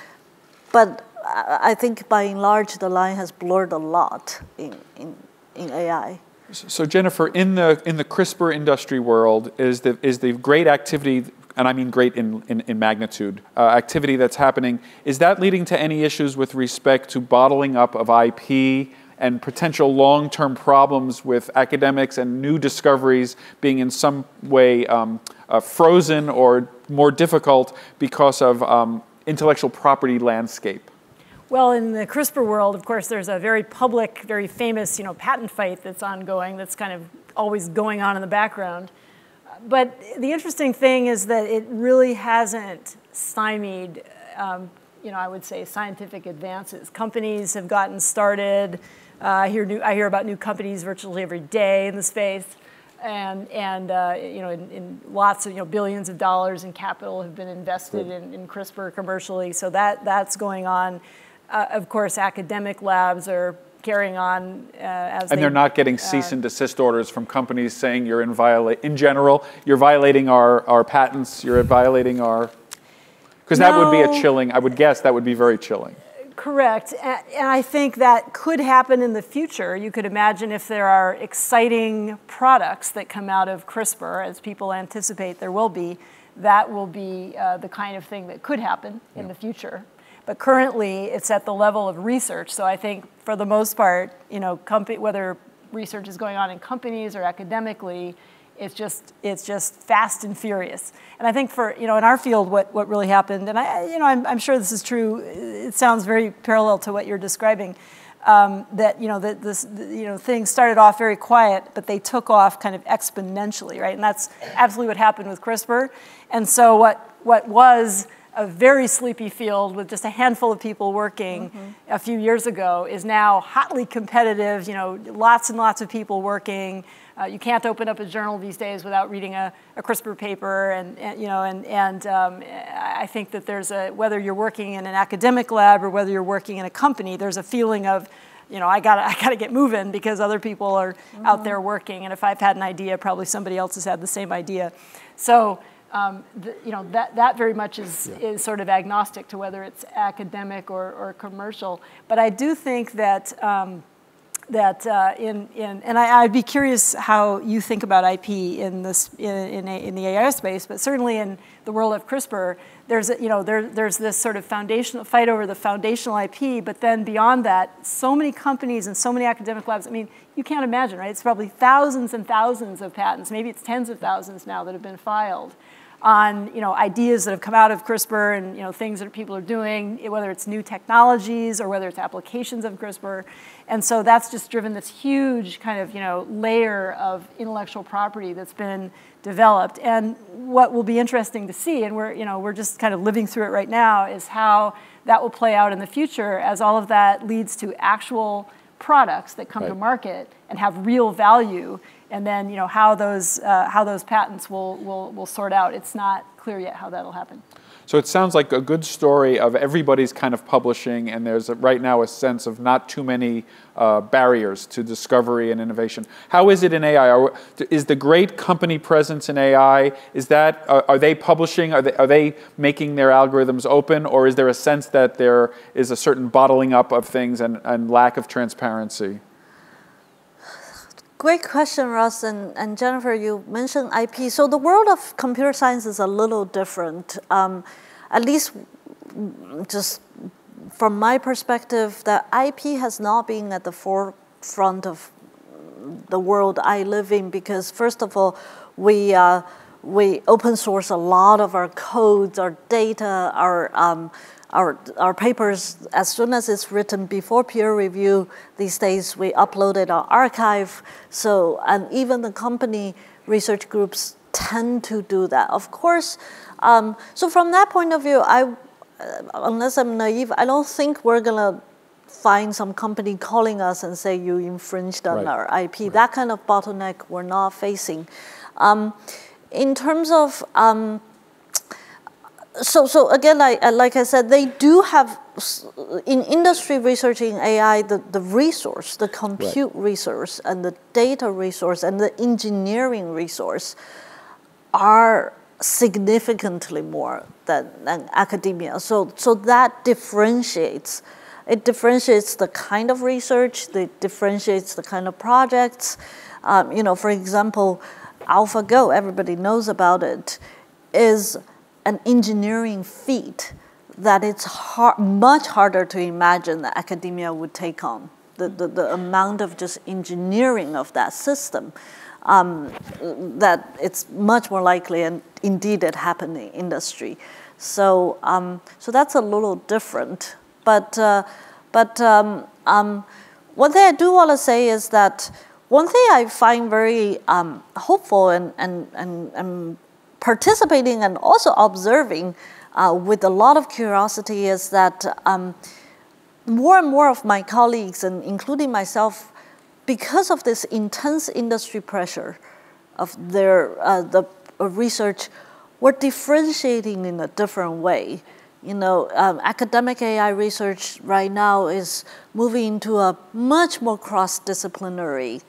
But I think by and large, the line has blurred a lot in, in, in AI. So Jennifer, in the in the CRISPR industry world, is the is the great activity, and I mean great in in, in magnitude, uh, activity that's happening, is that leading to any issues with respect to bottling up of IP and potential long-term problems with academics and new discoveries being in some way um, uh, frozen or more difficult because of um, intellectual property landscape? Well, in the CRISPR world, of course, there's a very public, very famous, you know, patent fight that's ongoing. That's kind of always going on in the background. But the interesting thing is that it really hasn't stymied, um, you know, I would say scientific advances. Companies have gotten started. Uh, I hear new, I hear about new companies virtually every day in the space and, and uh, you know, in, in, lots of, you know, billions of dollars in capital have been invested in, in CRISPR commercially. So that, that's going on. Uh, of course, academic labs are carrying on uh, as and they, are not getting uh, cease and desist orders from companies saying you're in violate in general you're violating our, our patents you're violating our because no, that would be a chilling i would guess that would be very chilling. Correct. And i think that could happen in the future. You could imagine if there are exciting products that come out of crispr as people anticipate there will be that will be uh, the kind of thing that could happen in the future but currently, it's at the level of research. So I think for the most part, you know, whether research is going on in companies or academically, it's just it's just fast and furious. And I think for you know in our field, what what really happened, and I you know I'm, I'm sure this is true. It sounds very parallel to what you're describing. Um, that you know that this you know things started off very quiet, but they took off kind of exponentially, right? And that's absolutely what happened with CRISPR. And so what what was a very sleepy field with just a handful of people working mm-hmm. a few years ago is now hotly competitive, you know, lots and lots of people working. Uh, you can't open up a journal these days without reading a, a CRISPR paper, and, and, you know, and, and um, I think that there's a whether you're working in an academic lab or whether you're working in a company, there's a feeling of, you know, I gotta I gotta get moving because other people are mm-hmm. out there working, and if I've had an idea, probably somebody else has had the same idea. So um, the, you know, that, that very much is, yeah. is sort of agnostic to whether it's academic or, or commercial. But I do think that, um, that uh, in, in, and I, would be curious how you think about IP in, this, in, in, a, in, the AI space, but certainly in the world of CRISPR, there's, you know, there, there's this sort of foundational fight over the foundational IP, but then beyond that, so many companies and so many academic labs, I mean, you can't imagine, right? It's probably thousands and thousands of patents, maybe it's tens of thousands now that have been filed on you know, ideas that have come out of CRISPR and you know, things that people are doing, whether it's new technologies or whether it's applications of CRISPR. And so that's just driven this huge kind of you know, layer of intellectual property that's been developed. And what will be interesting to see, and we're, you know, we're just kind of living through it right now, is how that will play out in the future as all of that leads to actual products that come right. to market and have real value and then you know how those uh, how those patents will, will will sort out. It's not clear yet how that'll happen. So it sounds like a good story of everybody's kind of publishing, and there's a, right now a sense of not too many uh, barriers to discovery and innovation. How is it in AI? Are, is the great company presence in AI, is that, uh, are they publishing, are they, are they making their algorithms open, or is there a sense that there is a certain bottling up of things and, and lack of transparency? Great question, Russ and, and Jennifer. You mentioned IP. So the world of computer science is a little different. Um, at least, just from my perspective, that IP has not been at the forefront of the world I live in because, first of all, we uh, we open source a lot of our codes, our data, our um, our, our papers, as soon as it's written before peer review, these days we upload it on arXiv. So, and even the company research groups tend to do that. Of course, um, so from that point of view, I, uh, unless I'm naive, I don't think we're gonna find some company calling us and say you infringed on right. our IP. Right. That kind of bottleneck we're not facing. Um, in terms of um, so, so again, I, like I said, they do have, in industry researching AI, the, the resource, the compute right. resource, and the data resource, and the engineering resource are significantly more than, than academia. So, so that differentiates. It differentiates the kind of research, it differentiates the kind of projects. Um, you know, for example, AlphaGo, everybody knows about it, is an engineering feat that it's hard, much harder to imagine that academia would take on. The, the, the amount of just engineering of that system, um, that it's much more likely, and indeed it happened in industry. So, um, so that's a little different. But, uh, but um, um one thing I do want to say is that one thing I find very um, hopeful and, and, and, and participating and also observing uh, with a lot of curiosity is that um, more and more of my colleagues, and including myself, because of this intense industry pressure of their uh, the research, we're differentiating in a different way. You know, um, academic AI research right now is moving into a much more cross-disciplinary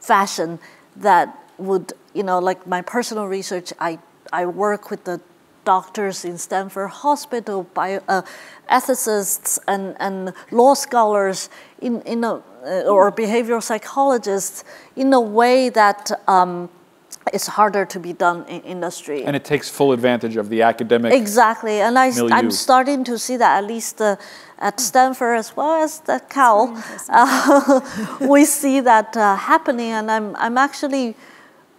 fashion that would, you know, like my personal research, I I work with the doctors in Stanford Hospital, bio, uh, ethicists and, and law scholars in, in a, uh, or behavioral psychologists in a way that um, it's harder to be done in industry. And it takes full advantage of the academic Exactly, and I, am starting to see that at least uh, at Stanford as well as at Cal. Uh, we see that uh, happening, and I'm, I'm actually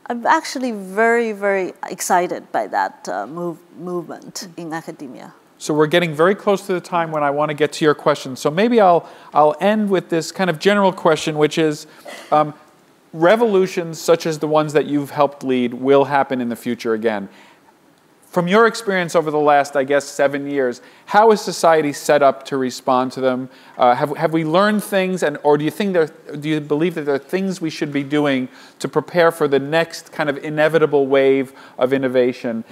I'm actually very, very excited by that uh, move, movement in academia. So we're getting very close to the time when I want to get to your question. So maybe I'll, I'll end with this kind of general question, which is um, revolutions such as the ones that you've helped lead will happen in the future again. From your experience over the last, I guess, seven years, how is society set up to respond to them? Uh, have, have we learned things, and, or do you, think there, do you believe that there are things we should be doing to prepare for the next kind of inevitable wave of innovation?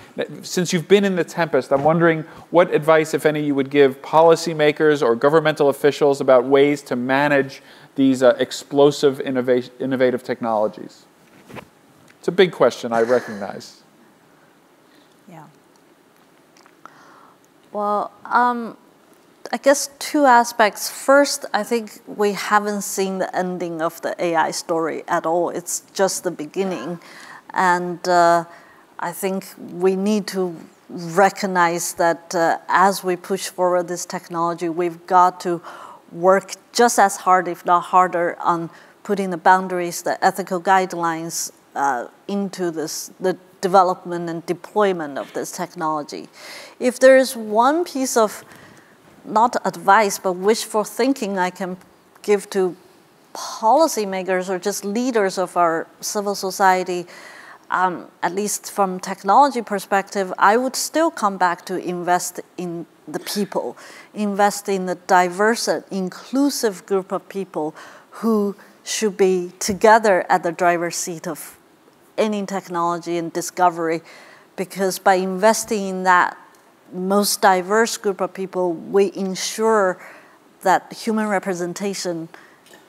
Since you've been in the tempest, I'm wondering what advice, if any, you would give policymakers or governmental officials about ways to manage these uh, explosive innovative technologies? It's a big question, I recognize. Well, um, I guess two aspects. First, I think we haven't seen the ending of the AI story at all. It's just the beginning. And uh, I think we need to recognize that uh, as we push forward this technology, we've got to work just as hard, if not harder, on putting the boundaries, the ethical guidelines uh, into this, the development and deployment of this technology. If there is one piece of not advice but wishful thinking I can give to policymakers or just leaders of our civil society, um, at least from technology perspective, I would still come back to invest in the people, invest in the diverse, and inclusive group of people who should be together at the driver's seat of any technology and discovery because by investing in that most diverse group of people, we ensure that human representation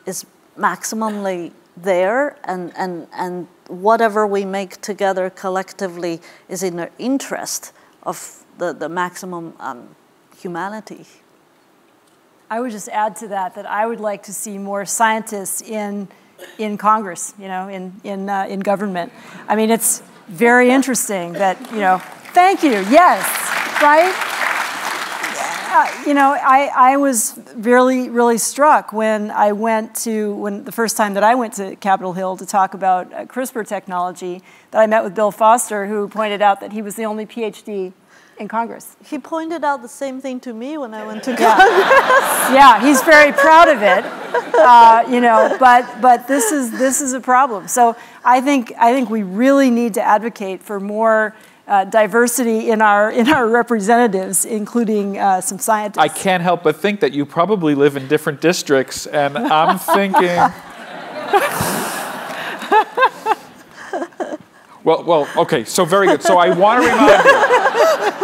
is maximally there and, and, and whatever we make together collectively is in the interest of the, the maximum um, humanity. I would just add to that that I would like to see more scientists in in Congress, you know, in, in, uh, in government. I mean, it's very interesting that, you know, thank you, yes, right? Uh, you know, I, I was really, really struck when I went to, when the first time that I went to Capitol Hill to talk about uh, CRISPR technology, that I met with Bill Foster, who pointed out that he was the only PhD in Congress. He pointed out the same thing to me when I went to yeah. Congress. yeah, he's very proud of it. Uh, you know, but but this is this is a problem. So I think I think we really need to advocate for more. Uh, diversity in our in our representatives, including uh, some scientists. I can't help but think that you probably live in different districts, and I'm thinking. well, well, okay. So very good. So I want to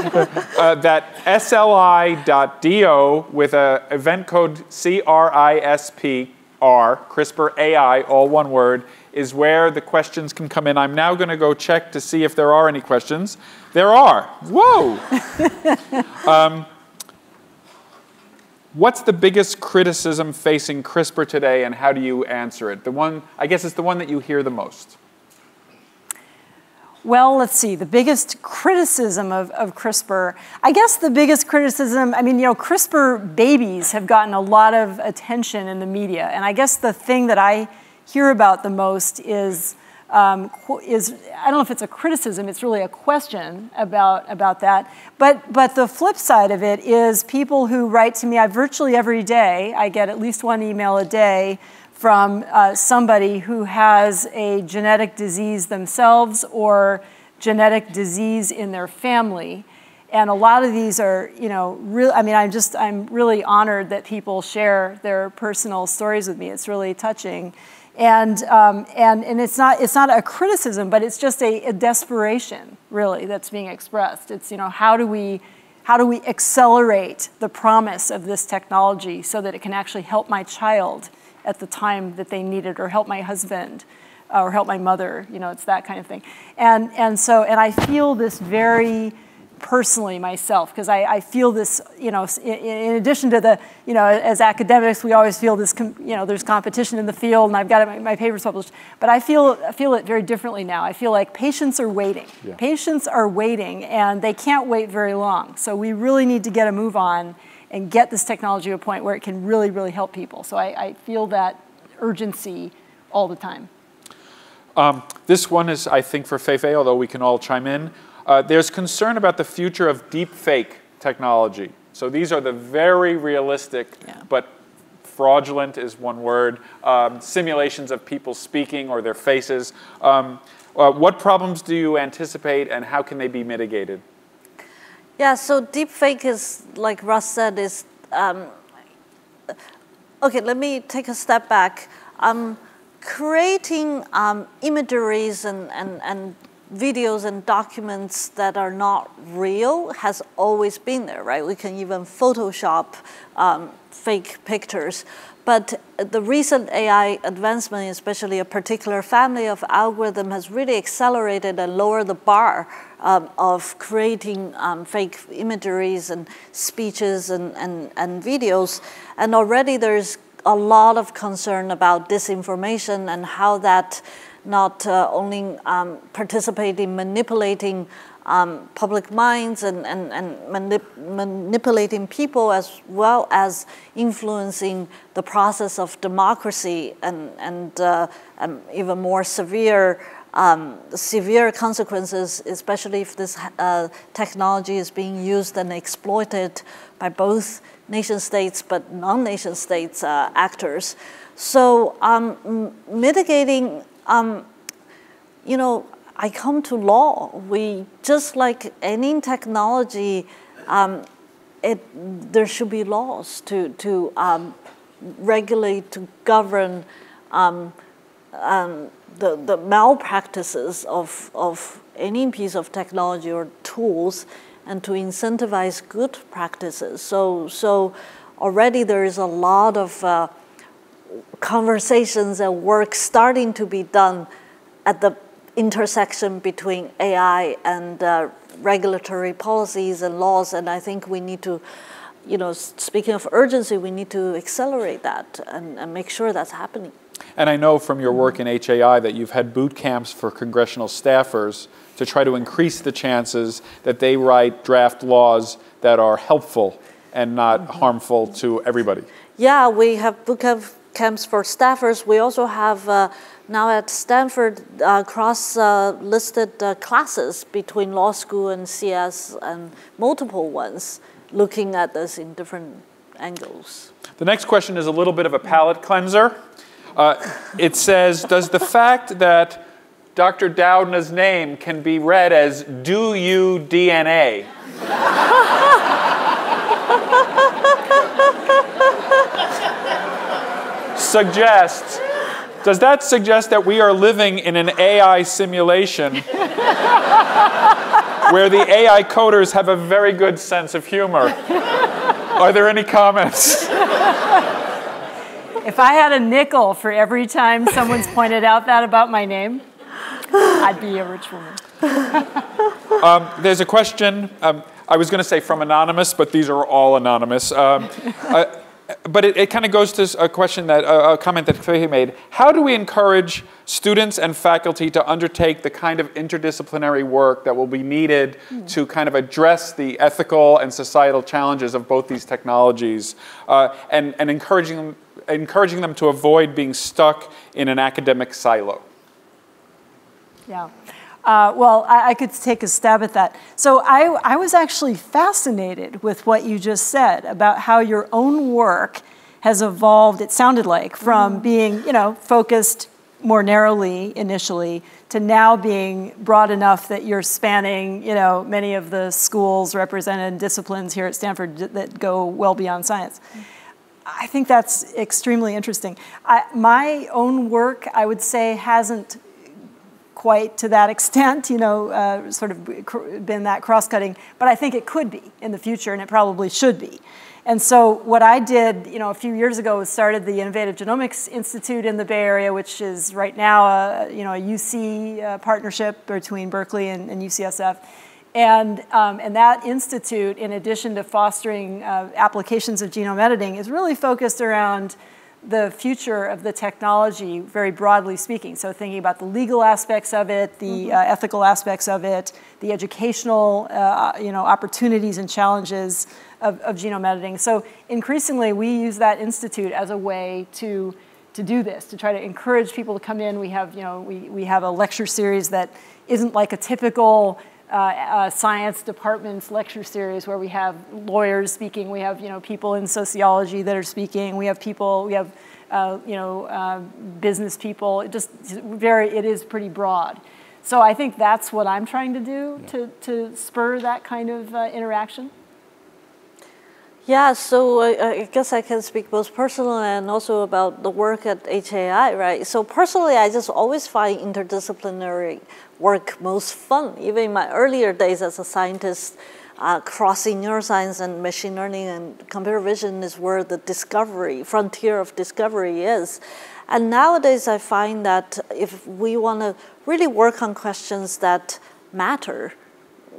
remind you. uh, that sli.do with a event code CRISPR, CRISPR AI, all one word, is where the questions can come in. I'm now going to go check to see if there are any questions. There are. Whoa! um, what's the biggest criticism facing CRISPR today, and how do you answer it? The one, I guess, it's the one that you hear the most. Well, let's see, the biggest criticism of, of CRISPR, I guess the biggest criticism, I mean, you know, CRISPR babies have gotten a lot of attention in the media. And I guess the thing that I hear about the most is, um, is I don't know if it's a criticism, it's really a question about, about that. But, but the flip side of it is people who write to me, I virtually every day, I get at least one email a day from uh, somebody who has a genetic disease themselves or genetic disease in their family. And a lot of these are, you know, real. I mean, I'm just, I'm really honored that people share their personal stories with me. It's really touching, and um, and and it's not, it's not a criticism, but it's just a, a desperation, really, that's being expressed. It's, you know, how do we, how do we accelerate the promise of this technology so that it can actually help my child at the time that they need it, or help my husband, or help my mother. You know, it's that kind of thing. And, and so, and I feel this very personally myself, because I, I, feel this, you know, in, in, addition to the, you know, as academics, we always feel this, you know, there's competition in the field, and I've got my, my papers published, but I feel, I feel it very differently now. I feel like patients are waiting. Yeah. Patients are waiting, and they can't wait very long. So we really need to get a move on and get this technology to a point where it can really, really help people. So I, I feel that urgency all the time. Um, this one is, I think, for Feifei, although we can all chime in. Uh, there's concern about the future of deep fake technology. So these are the very realistic, yeah. but fraudulent is one word, um, simulations of people speaking or their faces. Um, uh, what problems do you anticipate and how can they be mitigated? Yeah, so deepfake is, like Russ said, is, um, okay, let me take a step back. Um, creating um, imageries and, and, and videos and documents that are not real has always been there, right? We can even Photoshop um, fake pictures. But the recent AI advancement, especially a particular family of algorithm, has really accelerated and lowered the bar um, of creating um, fake imageries and speeches and, and, and videos. And already there's a lot of concern about disinformation and how that not uh, only um, participate in manipulating um, public minds and, and, and manip manipulating people as well as influencing the process of democracy and, and, uh, and even more severe um, severe consequences, especially if this uh, technology is being used and exploited by both nation states but non-nation states uh, actors. So um, mitigating, um, you know, I come to law. We just like any technology, um, it there should be laws to to um, regulate, to govern um, um, the the malpractices of of any piece of technology or tools, and to incentivize good practices. So so already there is a lot of uh, conversations and work starting to be done at the intersection between AI and uh, regulatory policies and laws, and I think we need to, you know, speaking of urgency, we need to accelerate that and, and make sure that's happening. And I know from your work in HAI that you've had boot camps for congressional staffers to try to increase the chances that they write draft laws that are helpful and not mm -hmm. harmful to everybody. Yeah, we have boot camps for staffers. We also have uh, now at Stanford, uh, cross-listed uh, classes between law school and CS and multiple ones looking at this in different angles. The next question is a little bit of a palate cleanser. Uh, it says, does the fact that Dr. Doudna's name can be read as do you DNA suggests does that suggest that we are living in an AI simulation? where the AI coders have a very good sense of humor. Are there any comments? If I had a nickel for every time someone's pointed out that about my name, I'd be a rich woman. Um, there's a question. Um, I was going to say from anonymous, but these are all anonymous. Um, uh, but it, it kind of goes to a question that uh, a comment that Fei made. How do we encourage students and faculty to undertake the kind of interdisciplinary work that will be needed mm. to kind of address the ethical and societal challenges of both these technologies, uh, and, and encouraging them, encouraging them to avoid being stuck in an academic silo? Yeah. Uh, well, I, I, could take a stab at that. So I, I was actually fascinated with what you just said about how your own work has evolved, it sounded like, from mm-hmm. being, you know, focused more narrowly initially to now being broad enough that you're spanning, you know, many of the schools represented disciplines here at Stanford that go well beyond science. I think that's extremely interesting. I, my own work, I would say, hasn't quite to that extent, you know, uh, sort of been that cross-cutting, but I think it could be in the future, and it probably should be. And so what I did, you know, a few years ago was started the Innovative Genomics Institute in the Bay Area, which is right now a, you know, a UC uh, partnership between Berkeley and, and UCSF. And, um, and that institute, in addition to fostering uh, applications of genome editing, is really focused around the future of the technology, very broadly speaking. So thinking about the legal aspects of it, the mm-hmm. uh, ethical aspects of it, the educational uh, you know, opportunities and challenges of, of genome editing. So increasingly, we use that institute as a way to to do this, to try to encourage people to come in. We have, you know, we, we have a lecture series that isn't like a typical uh, uh, science department's lecture series where we have lawyers speaking, we have you know people in sociology that are speaking, we have people, we have uh, you know uh, business people. It just very, it is pretty broad. So I think that's what I'm trying to do yeah. to to spur that kind of uh, interaction. Yeah, so I, I, guess I can speak both personally and also about the work at HAI, right? So personally, I just always find interdisciplinary work most fun. Even in my earlier days as a scientist, uh, crossing neuroscience and machine learning and computer vision is where the discovery, frontier of discovery is. And nowadays I find that if we want to really work on questions that matter,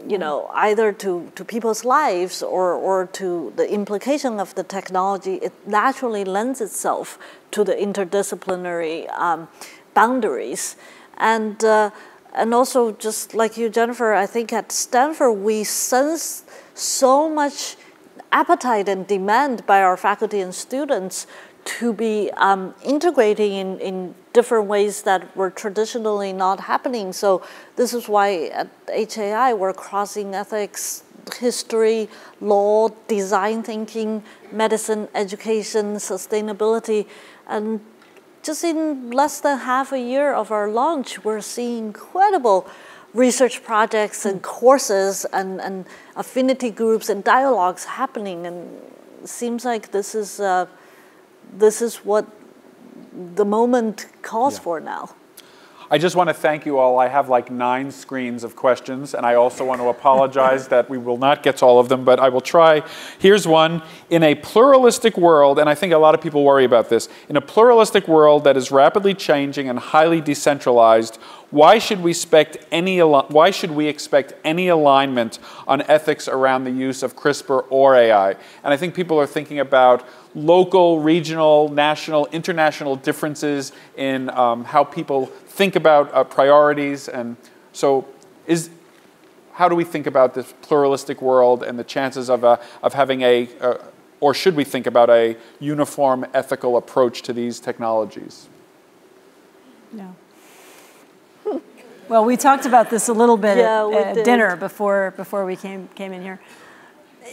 you know, either to, to people's lives or, or to the implication of the technology, it naturally lends itself to the interdisciplinary um, boundaries. And uh, and also just like you, Jennifer, I think at Stanford we sense so much appetite and demand by our faculty and students to be um, integrating in, in different ways that were traditionally not happening. So this is why at HAI we're crossing ethics, history, law, design thinking, medicine, education, sustainability, and just in less than half a year of our launch, we're seeing incredible research projects and courses and, and affinity groups and dialogues happening. And it seems like this is, uh, this is what the moment calls yeah. for now. I just want to thank you all. I have like nine screens of questions, and I also want to apologize that we will not get to all of them, but I will try. Here's one. In a pluralistic world, and I think a lot of people worry about this, in a pluralistic world that is rapidly changing and highly decentralized, why should we expect any why should we expect any alignment on ethics around the use of CRISPR or AI? And I think people are thinking about local, regional, national, international differences in um, how people think about uh, priorities. And so, is how do we think about this pluralistic world and the chances of, uh, of having a, uh, or should we think about a uniform ethical approach to these technologies? Yeah. Well, we talked about this a little bit yeah, at, at dinner before before we came came in here.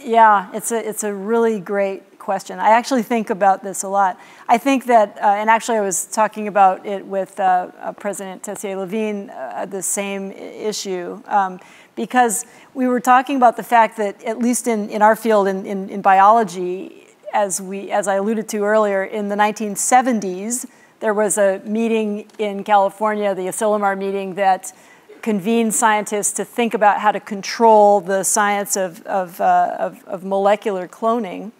Yeah, it's a it's a really great question. I actually think about this a lot. I think that, uh, and actually I was talking about it with uh, uh, President Tessier Lavigne, uh, the same issue, um, because we were talking about the fact that at least in, in our field, in, in, in biology, as, we, as I alluded to earlier, in the 1970s, there was a meeting in California, the Asilomar meeting, that convened scientists to think about how to control the science of, of, uh, of, of molecular cloning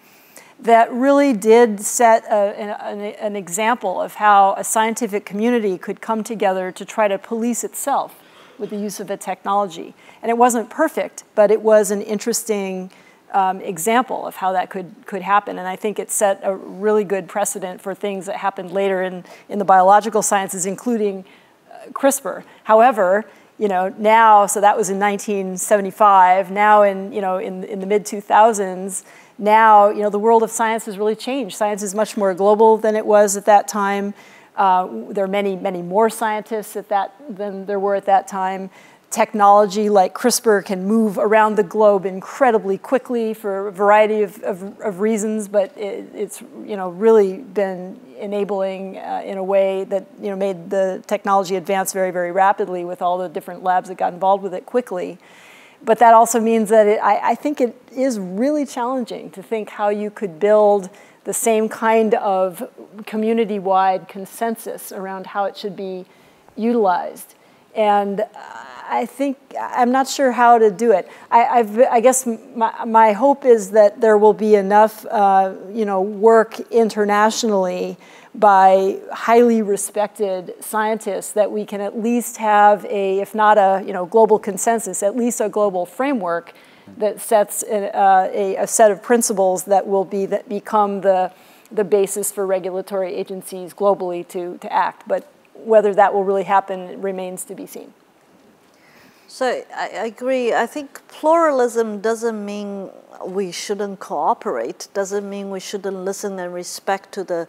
that really did set a, an, an, example of how a scientific community could come together to try to police itself with the use of a technology. And it wasn't perfect, but it was an interesting um, example of how that could, could happen. And I think it set a really good precedent for things that happened later in, in the biological sciences, including uh, CRISPR. However, you know, now, so that was in 1975, now in, you know, in, in the mid 2000s, now, you know, the world of science has really changed. Science is much more global than it was at that time. Uh, there are many, many more scientists at that than there were at that time. Technology like CRISPR can move around the globe incredibly quickly for a variety of, of, of reasons, but it, it's you know really been enabling uh, in a way that you know made the technology advance very, very rapidly with all the different labs that got involved with it quickly. But that also means that it, I, I think it is really challenging to think how you could build the same kind of community-wide consensus around how it should be utilized. And I think, I'm not sure how to do it. I, I guess my, my, hope is that there will be enough, uh, you know, work internationally by highly respected scientists that we can at least have a, if not a you know, global consensus, at least a global framework that sets a, uh, a, a set of principles that will be that become the, the basis for regulatory agencies globally to, to act. But whether that will really happen remains to be seen. So I, I agree. I think pluralism doesn't mean we shouldn't cooperate, doesn't mean we shouldn't listen and respect to the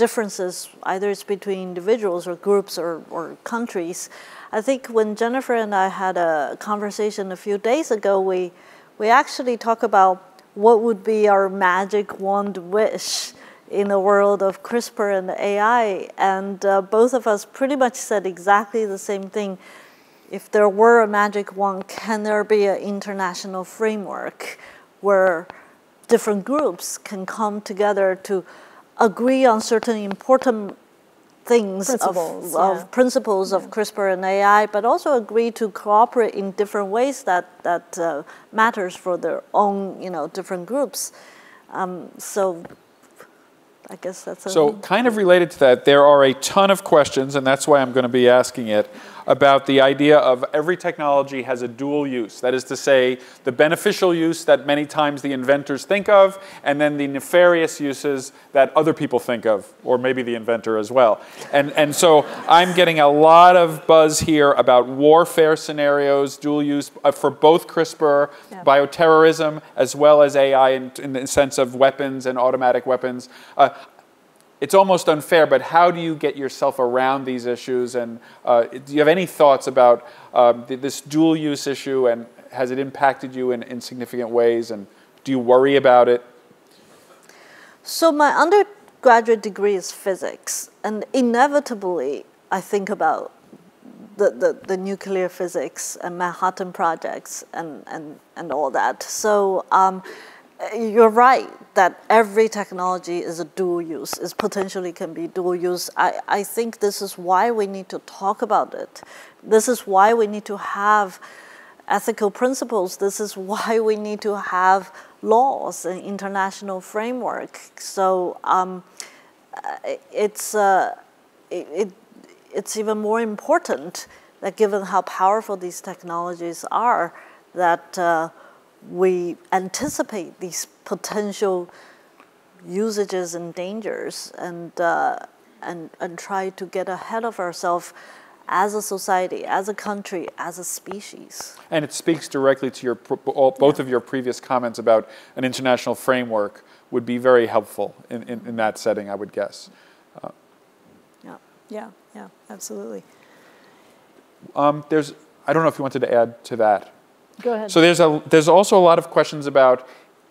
differences, either it's between individuals or groups or, or countries. I think when Jennifer and I had a conversation a few days ago, we, we actually talk about what would be our magic wand wish in the world of CRISPR and AI. And uh, both of us pretty much said exactly the same thing. If there were a magic wand, can there be an international framework where different groups can come together to agree on certain important things principles, of, yeah. of principles yeah. of CRISPR and AI, but also agree to cooperate in different ways that that uh, matters for their own, you know, different groups. Um, so I guess that's so kind of related to that. There are a ton of questions, and that's why I'm going to be asking it about the idea of every technology has a dual use. That is to say, the beneficial use that many times the inventors think of, and then the nefarious uses that other people think of, or maybe the inventor as well. And, and so I'm getting a lot of buzz here about warfare scenarios, dual use uh, for both CRISPR, yeah. bioterrorism, as well as AI in, in, the sense of weapons and automatic weapons. Uh, it's almost unfair, but how do you get yourself around these issues? And uh, do you have any thoughts about um, this dual use issue and has it impacted you in, in significant ways? And do you worry about it? So, my undergraduate degree is physics, and inevitably, I think about the, the, the nuclear physics and Manhattan projects and, and, and all that. So, um, you're right that every technology is a dual use, is potentially can be dual use. I, I think this is why we need to talk about it. This is why we need to have ethical principles. This is why we need to have laws and international framework. So um, it's, uh, it, it's even more important that given how powerful these technologies are, that uh, we anticipate these potential usages and dangers and, uh, and, and try to get ahead of ourselves as a society, as a country, as a species. And it speaks directly to your both yeah. of your previous comments about an international framework would be very helpful in, in, in that setting, I would guess. Uh, yeah, yeah, yeah, absolutely. Um, there's, I don't know if you wanted to add to that. Go ahead. So there's, a, there's also a lot of questions about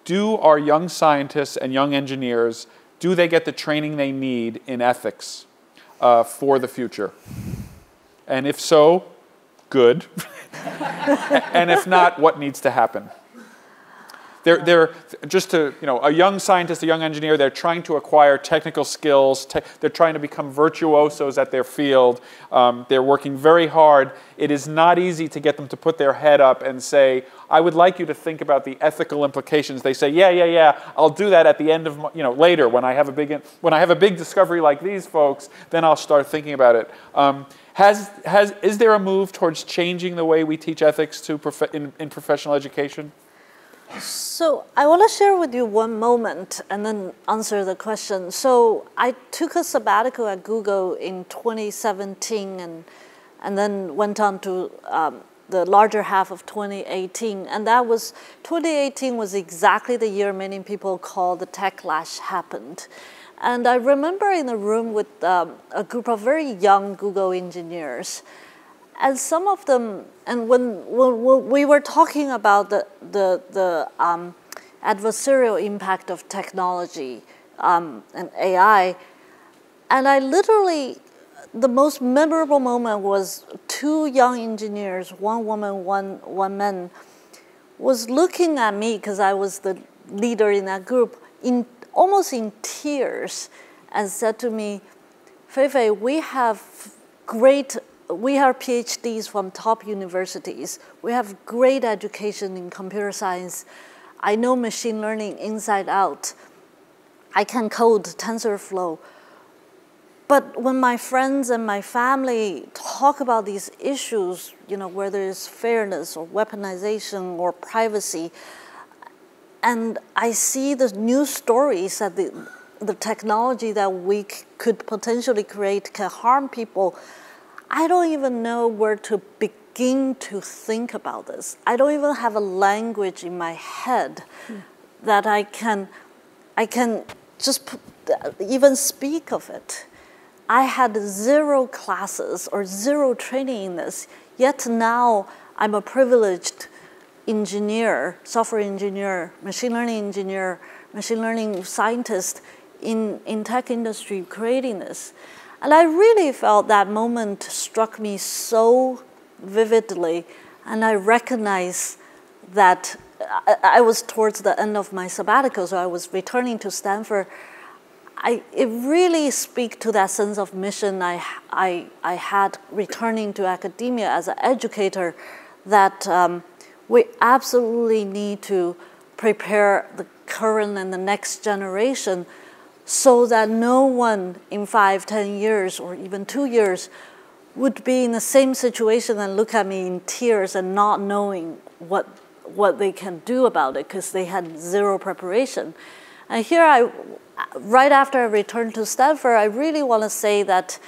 do our young scientists and young engineers, do they get the training they need in ethics uh, for the future? And if so, good. and if not, what needs to happen? They're, they're just you know, a young scientist, a young engineer, they're trying to acquire technical skills. Te they're trying to become virtuosos at their field. Um, they're working very hard. It is not easy to get them to put their head up and say, I would like you to think about the ethical implications. They say, yeah, yeah, yeah, I'll do that at the end of, my, you know, later when I have a big, when I have a big discovery like these folks, then I'll start thinking about it. Um, has, has, is there a move towards changing the way we teach ethics to in, in professional education? So I want to share with you one moment and then answer the question. So I took a sabbatical at Google in 2017 and, and then went on to um, the larger half of 2018. And that was, 2018 was exactly the year many people call the techlash happened. And I remember in a room with um, a group of very young Google engineers and some of them, and when, when we were talking about the, the, the um, adversarial impact of technology um, and AI, and I literally, the most memorable moment was two young engineers, one woman, one, one man, was looking at me because I was the leader in that group, in almost in tears, and said to me, Feifei, we have great we are PhDs from top universities. We have great education in computer science. I know machine learning inside out. I can code TensorFlow. But when my friends and my family talk about these issues, you know, whether it's fairness or weaponization or privacy, and I see the news stories that the, the technology that we could potentially create can harm people, I don't even know where to begin to think about this. I don't even have a language in my head mm. that I can, I can just put, even speak of it. I had zero classes or zero training in this, yet now I'm a privileged engineer, software engineer, machine learning engineer, machine learning scientist in, in tech industry creating this. And I really felt that moment struck me so vividly, and I recognized that I, I was towards the end of my sabbatical, so I was returning to Stanford. I, it really speaks to that sense of mission I, I, I had returning to academia as an educator that um, we absolutely need to prepare the current and the next generation so that no one in five, ten years, or even two years would be in the same situation and look at me in tears and not knowing what, what they can do about it because they had zero preparation. And here I, right after I returned to Stanford, I really want to say that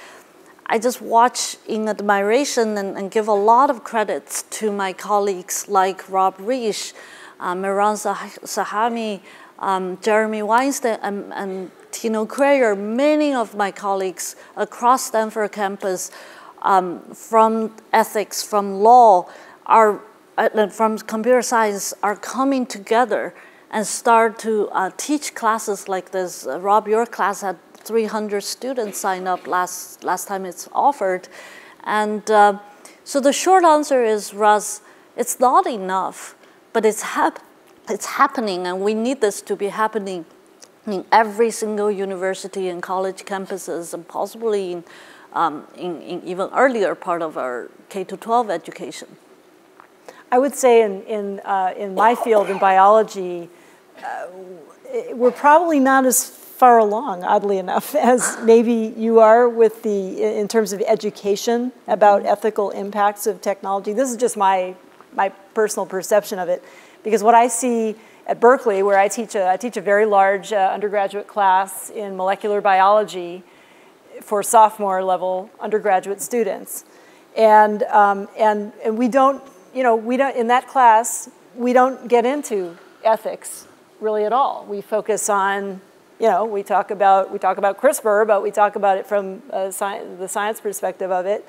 I just watch in admiration and, and, give a lot of credits to my colleagues like Rob Reich, uh, Mehran Sahami, um, Jeremy Weinstein, and, and Tino Cuéllar, many of my colleagues across Stanford campus um, from ethics, from law, are, uh, from computer science are coming together and start to uh, teach classes like this. Uh, Rob, your class had 300 students sign up last, last time it's offered. And uh, so the short answer is, Russ, it's not enough, but it's, hap it's happening and we need this to be happening in every single university and college campuses and possibly in, um, in, in, even earlier part of our K-12 education? I would say in, in, uh, in my field, in biology, uh, we're probably not as far along, oddly enough, as maybe you are with the, in terms of education about mm-hmm. ethical impacts of technology. This is just my, my personal perception of it. Because what I see at Berkeley, where I teach a, I teach a very large uh, undergraduate class in molecular biology for sophomore level undergraduate students. And, um, and, and we don't, you know, we don't, in that class, we don't get into ethics really at all. We focus on, you know, we talk about, we talk about CRISPR, but we talk about it from sci the science perspective of it.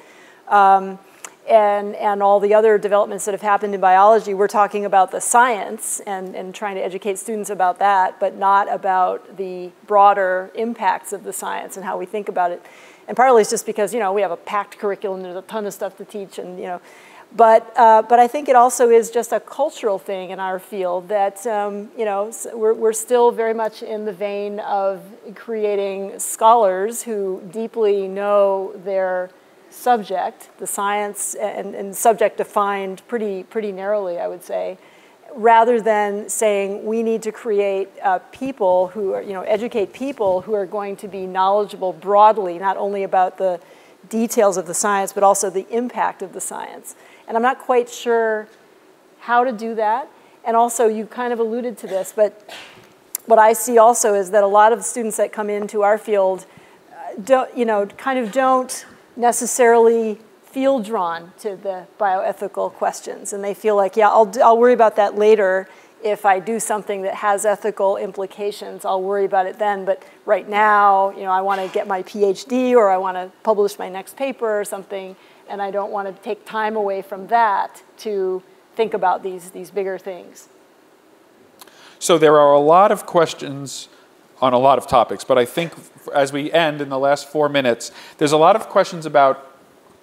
Um, and, and all the other developments that have happened in biology, we're talking about the science and, and trying to educate students about that, but not about the broader impacts of the science and how we think about it. And partly it's just because, you know, we have a packed curriculum, there's a ton of stuff to teach, and, you know, But, uh, but I think it also is just a cultural thing in our field that, um, you know, we're, we're still very much in the vein of creating scholars who deeply know their subject, the science and, and subject defined pretty, pretty narrowly, I would say, rather than saying we need to create uh, people who are, you know, educate people who are going to be knowledgeable broadly, not only about the details of the science, but also the impact of the science. And I'm not quite sure how to do that. And also, you kind of alluded to this, but what I see also is that a lot of students that come into our field uh, don't, you know, kind of don't necessarily feel drawn to the bioethical questions. And they feel like, yeah, I'll, I'll worry about that later if I do something that has ethical implications, I'll worry about it then. But right now, you know, I want to get my PhD or I want to publish my next paper or something and I don't want to take time away from that to think about these, these bigger things. So there are a lot of questions on a lot of topics, but I think as we end in the last four minutes, there's a lot of questions about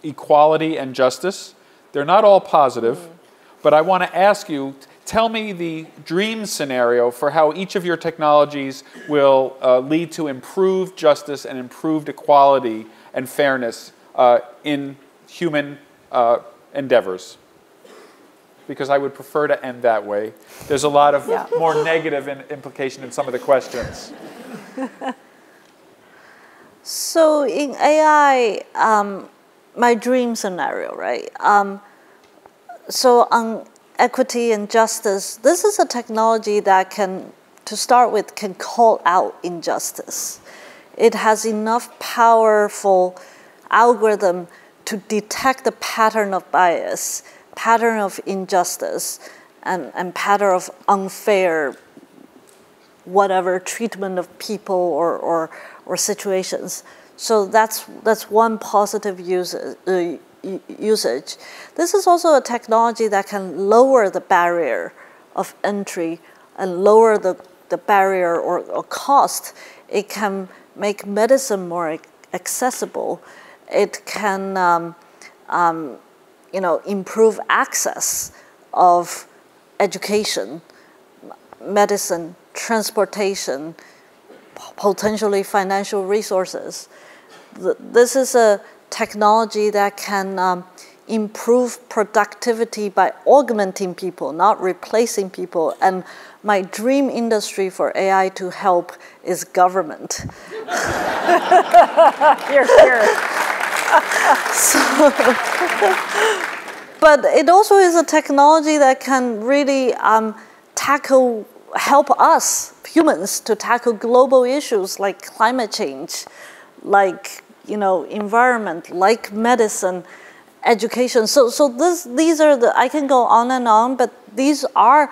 equality and justice. They're not all positive, mm -hmm. but I want to ask you, tell me the dream scenario for how each of your technologies will uh, lead to improved justice and improved equality and fairness uh, in human uh, endeavors because I would prefer to end that way. There's a lot of yeah. more negative in implication in some of the questions. so in AI, um, my dream scenario, right? Um, so on equity and justice, this is a technology that can, to start with, can call out injustice. It has enough powerful algorithm to detect the pattern of bias, pattern of injustice, and, and pattern of unfair whatever treatment of people or, or, or situations. So that's, that's one positive usage, uh, usage. This is also a technology that can lower the barrier of entry and lower the, the barrier or, or cost. It can make medicine more accessible it can um, um, you know, improve access of education, medicine, transportation, potentially financial resources. This is a technology that can um, improve productivity by augmenting people, not replacing people. And my dream industry for AI to help is government. here, here so, but it also is a technology that can really um, tackle, help us humans to tackle global issues like climate change, like you know environment, like medicine, education. So, so this, these are the I can go on and on, but these are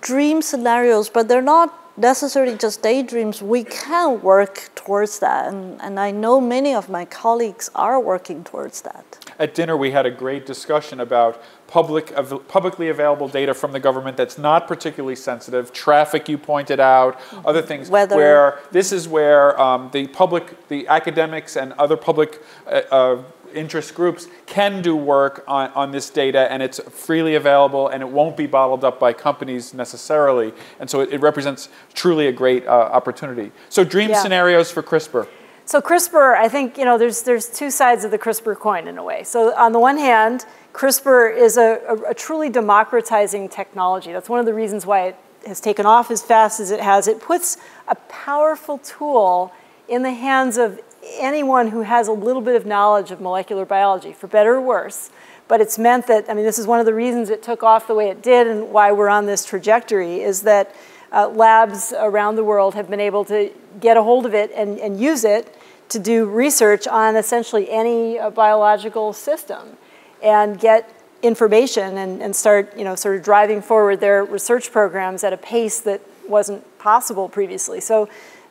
dream scenarios, but they're not necessarily just daydreams, we can work towards that. And, and I know many of my colleagues are working towards that. At dinner, we had a great discussion about public, publicly available data from the government that's not particularly sensitive, traffic you pointed out, other things, Weather. where this is where um, the public, the academics and other public uh, uh, interest groups can do work on, on this data and it's freely available and it won't be bottled up by companies necessarily. And so it, it represents truly a great uh, opportunity. So dream yeah. scenarios for CRISPR. So CRISPR, I think, you know, there's, there's two sides of the CRISPR coin in a way. So on the one hand, CRISPR is a, a, a truly democratizing technology. That's one of the reasons why it has taken off as fast as it has. It puts a powerful tool in the hands of anyone who has a little bit of knowledge of molecular biology, for better or worse. But it's meant that, I mean, this is one of the reasons it took off the way it did and why we're on this trajectory is that uh, labs around the world have been able to get a hold of it and, and use it to do research on essentially any uh, biological system and get information and, and start, you know, sort of driving forward their research programs at a pace that wasn't possible previously. So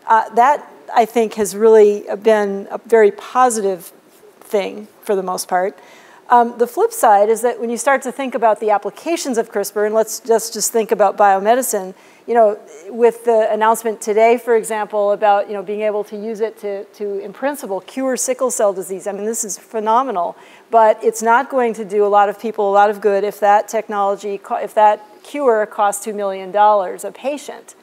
uh, that I think has really been a very positive thing for the most part. Um, the flip side is that when you start to think about the applications of CRISPR, and let's just, just think about biomedicine, you know, with the announcement today, for example, about you know, being able to use it to, to, in principle, cure sickle cell disease. I mean, this is phenomenal, but it's not going to do a lot of people a lot of good if that technology, if that cure costs $2 million a patient.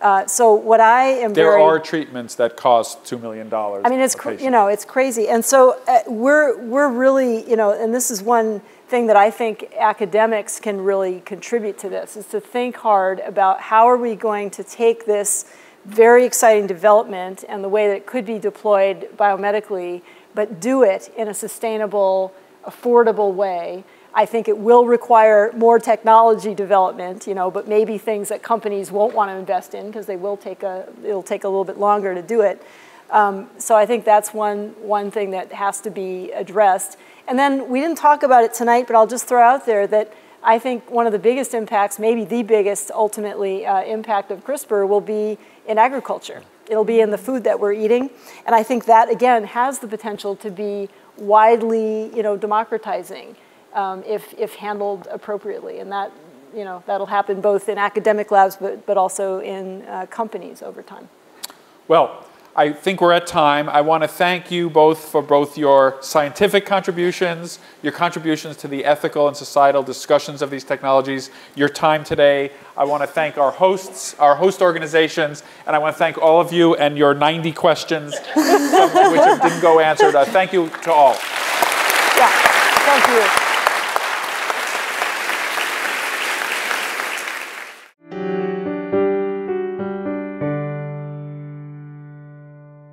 Uh, so what I am there very, are treatments that cost two million dollars. I mean, it's you know it's crazy, and so uh, we're we're really you know, and this is one thing that I think academics can really contribute to this is to think hard about how are we going to take this very exciting development and the way that it could be deployed biomedically, but do it in a sustainable, affordable way I think it will require more technology development, you know, but maybe things that companies won't want to invest in because they will take a, it'll take a little bit longer to do it. Um, so I think that's one, one thing that has to be addressed. And then we didn't talk about it tonight, but I'll just throw out there that I think one of the biggest impacts, maybe the biggest ultimately uh, impact of CRISPR will be in agriculture. It'll be in the food that we're eating. And I think that, again, has the potential to be widely, you know, democratizing um, if, if handled appropriately. And that, you know, that'll happen both in academic labs, but, but also in uh, companies over time. Well, I think we're at time. I want to thank you both for both your scientific contributions, your contributions to the ethical and societal discussions of these technologies, your time today. I want to thank our hosts, our host organizations, and I want to thank all of you and your 90 questions, some of which didn't go answered. Uh, thank you to all. Yeah, thank you.